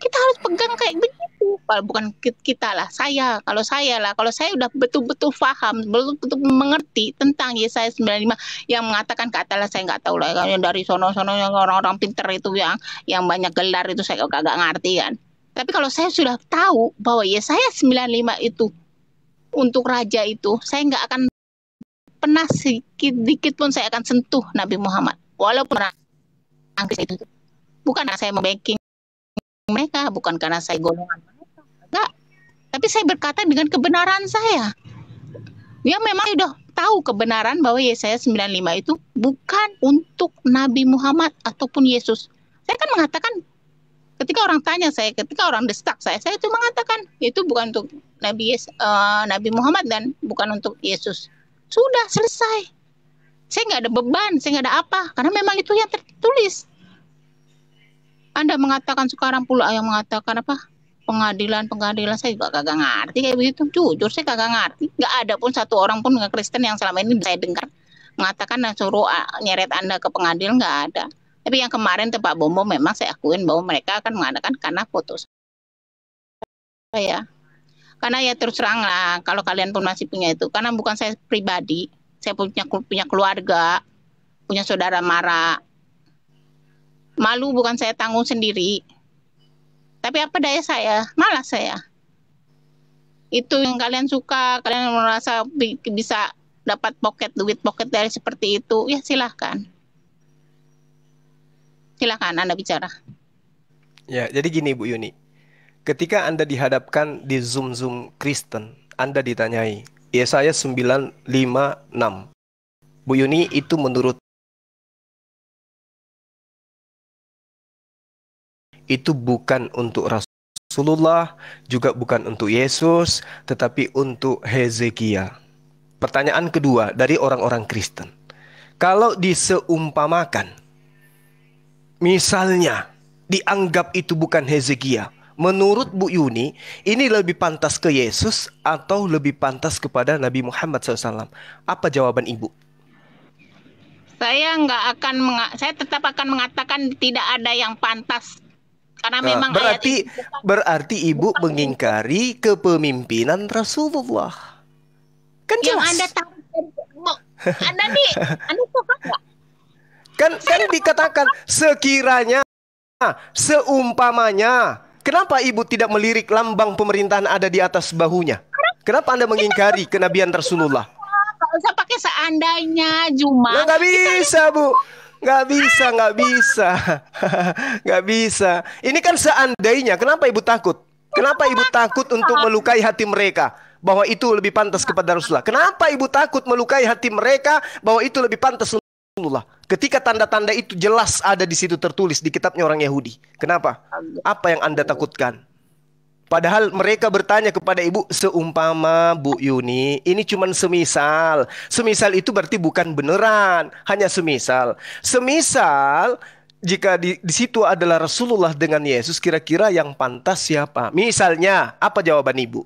Kita harus pegang kayak begitu. Bukan kita lah, saya. Kalau saya lah, kalau saya udah betul-betul paham, betul-betul mengerti tentang Yesaya 95 yang mengatakan katalah saya nggak tahu lah yang dari sono-sono yang orang-orang pinter itu yang yang banyak gelar itu saya kagak ngerti kan. Tapi kalau saya sudah tahu bahwa Yesaya 95 itu untuk raja itu, saya nggak akan pernah sedikit dikit pun saya akan sentuh Nabi Muhammad. Walaupun Inggris itu bukan karena saya membacking mereka, bukan karena saya golongan mereka, enggak. Tapi saya berkata dengan kebenaran saya. Dia memang sudah tahu kebenaran bahwa Yesaya 95 itu bukan untuk Nabi Muhammad ataupun Yesus. Saya kan mengatakan ketika orang tanya saya, ketika orang destak saya, saya itu mengatakan itu bukan untuk Nabi Yes, uh, Nabi Muhammad dan bukan untuk Yesus. Sudah selesai. Saya nggak ada beban, saya nggak ada apa, karena memang itu yang tertulis. Anda mengatakan sekarang pula yang mengatakan apa? Pengadilan, pengadilan saya juga kagak ngerti kayak begitu. Jujur saya kagak ngerti. Nggak ada pun satu orang pun nggak Kristen yang selama ini saya dengar mengatakan nah, suruh nyeret Anda ke pengadilan nggak ada. Tapi yang kemarin tuh Pak Bombo memang saya akuin bahwa mereka akan mengadakan karena foto saya. Karena ya terus terang lah kalau kalian pun masih punya itu. Karena bukan saya pribadi, saya punya punya keluarga, punya saudara mara, Malu bukan saya tanggung sendiri. Tapi apa daya saya? Malas saya. Itu yang kalian suka, kalian merasa bisa dapat pocket duit pocket dari seperti itu, ya silahkan. Silahkan Anda bicara. Ya, jadi gini Bu Yuni. Ketika Anda dihadapkan di Zoom-Zoom Kristen, Anda ditanyai, Yesaya 956. Bu Yuni itu menurut itu bukan untuk Rasulullah, juga bukan untuk Yesus, tetapi untuk Hezekia. Pertanyaan kedua dari orang-orang Kristen. Kalau diseumpamakan, misalnya, dianggap itu bukan Hezekia. Menurut Bu Yuni, ini lebih pantas ke Yesus atau lebih pantas kepada Nabi Muhammad SAW? Apa jawaban Ibu? Saya nggak akan, saya tetap akan mengatakan tidak ada yang pantas karena nah, memang berarti ayat berarti Ibu mengingkari kepemimpinan Rasulullah. Kan jelas. Yang Anda tahu Anda nih, Anda nggak? Kan kan dikatakan sekiranya seumpamanya Kenapa ibu tidak melirik lambang pemerintahan ada di atas bahunya? Kenapa anda mengingkari kenabian Rasulullah? Gak usah pakai seandainya, Juma. Nah, gak bisa, Bu. Gak bisa, gak bisa. gak bisa. Ini kan seandainya. Kenapa ibu takut? Kenapa ibu takut untuk melukai hati mereka? Bahwa itu lebih pantas kepada Rasulullah. Kenapa ibu takut melukai hati mereka? Bahwa itu lebih pantas Rasulullah. Ketika tanda-tanda itu jelas ada di situ tertulis di kitabnya orang Yahudi. Kenapa? Apa yang Anda takutkan? Padahal mereka bertanya kepada ibu seumpama Bu Yuni, ini cuma semisal. Semisal itu berarti bukan beneran, hanya semisal. Semisal jika di, di situ adalah Rasulullah dengan Yesus, kira-kira yang pantas siapa? Misalnya, apa jawaban ibu?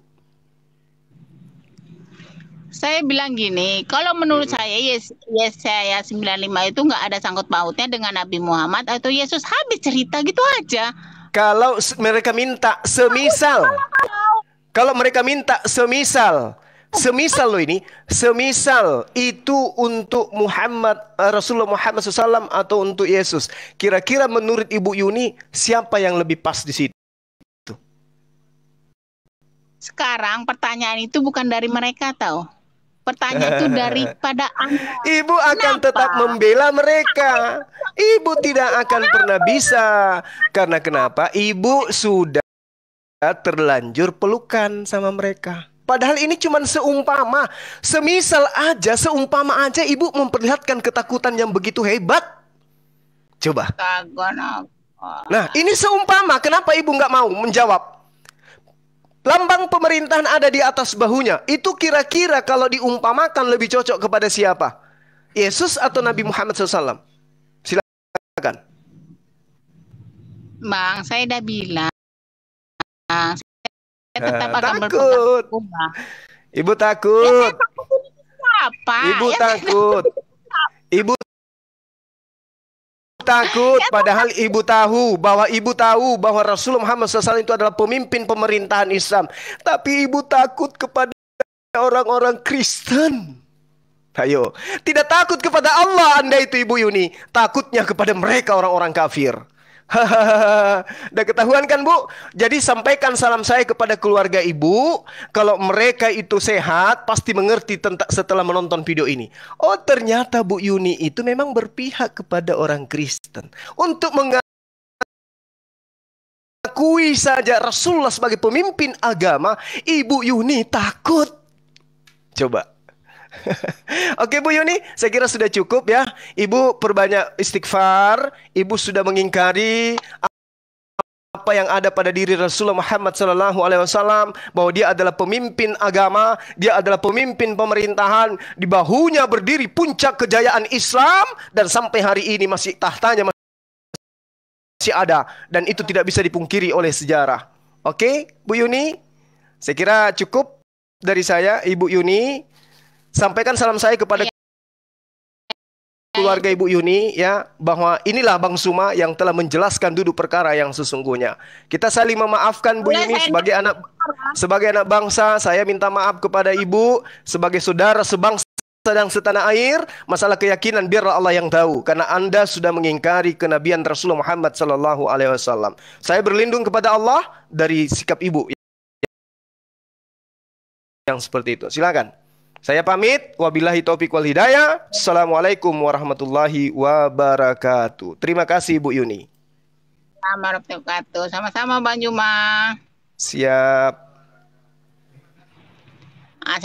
saya bilang gini, kalau menurut hmm. saya yes, yes saya 95 itu nggak ada sangkut pautnya dengan Nabi Muhammad atau Yesus habis cerita gitu aja. Kalau mereka minta semisal, kalau mereka minta semisal, semisal lo ini, semisal itu untuk Muhammad eh, Rasulullah Muhammad SAW atau untuk Yesus. Kira-kira menurut Ibu Yuni siapa yang lebih pas di situ? Sekarang pertanyaan itu bukan dari mereka tahu pertanyaan itu daripada Anda. Ibu akan kenapa? tetap membela mereka. Ibu tidak akan pernah bisa. Karena kenapa? Ibu sudah terlanjur pelukan sama mereka. Padahal ini cuma seumpama. Semisal aja, seumpama aja ibu memperlihatkan ketakutan yang begitu hebat. Coba. Nah, ini seumpama. Kenapa ibu nggak mau menjawab? Lambang pemerintahan ada di atas bahunya. Itu kira-kira kalau diumpamakan lebih cocok kepada siapa? Yesus atau Nabi Muhammad SAW? Silakan. Bang, saya udah bilang. Saya tetap uh, akan takut. Ibu takut. Ya, takut apa? Ibu ya, takut. Ibu takut. Padahal ibu tahu bahwa ibu tahu bahwa Rasulullah Muhammad SAW itu adalah pemimpin pemerintahan Islam. Tapi ibu takut kepada orang-orang Kristen. Ayo tidak takut kepada Allah anda itu ibu Yuni. Takutnya kepada mereka orang-orang kafir Udah ketahuan kan Bu? Jadi sampaikan salam saya kepada keluarga Ibu. Kalau mereka itu sehat, pasti mengerti tentang setelah menonton video ini. Oh ternyata Bu Yuni itu memang berpihak kepada orang Kristen. Untuk mengakui saja Rasulullah sebagai pemimpin agama, Ibu Yuni takut. Coba. Oke Bu Yuni, saya kira sudah cukup ya. Ibu perbanyak istighfar, Ibu sudah mengingkari apa yang ada pada diri Rasulullah Muhammad sallallahu alaihi wasallam bahwa dia adalah pemimpin agama, dia adalah pemimpin pemerintahan, di bahunya berdiri puncak kejayaan Islam dan sampai hari ini masih tahtanya masih ada dan itu tidak bisa dipungkiri oleh sejarah. Oke, Bu Yuni? Saya kira cukup dari saya, Ibu Yuni. Sampaikan salam saya kepada keluarga Ibu Yuni ya bahwa inilah Bang Suma yang telah menjelaskan duduk perkara yang sesungguhnya. Kita saling memaafkan Bu Yuni sebagai anak sebagai anak bangsa, saya minta maaf kepada Ibu sebagai saudara sebangsa sedang setanah air, masalah keyakinan biarlah Allah yang tahu karena Anda sudah mengingkari kenabian Rasulullah Muhammad sallallahu alaihi wasallam. Saya berlindung kepada Allah dari sikap Ibu yang seperti itu. Silakan. Saya pamit. Wabillahi taufik wal hidayah. Assalamualaikum warahmatullahi wabarakatuh. Terima kasih Bu Yuni. Sama-sama Bang Juma. Siap. Ah,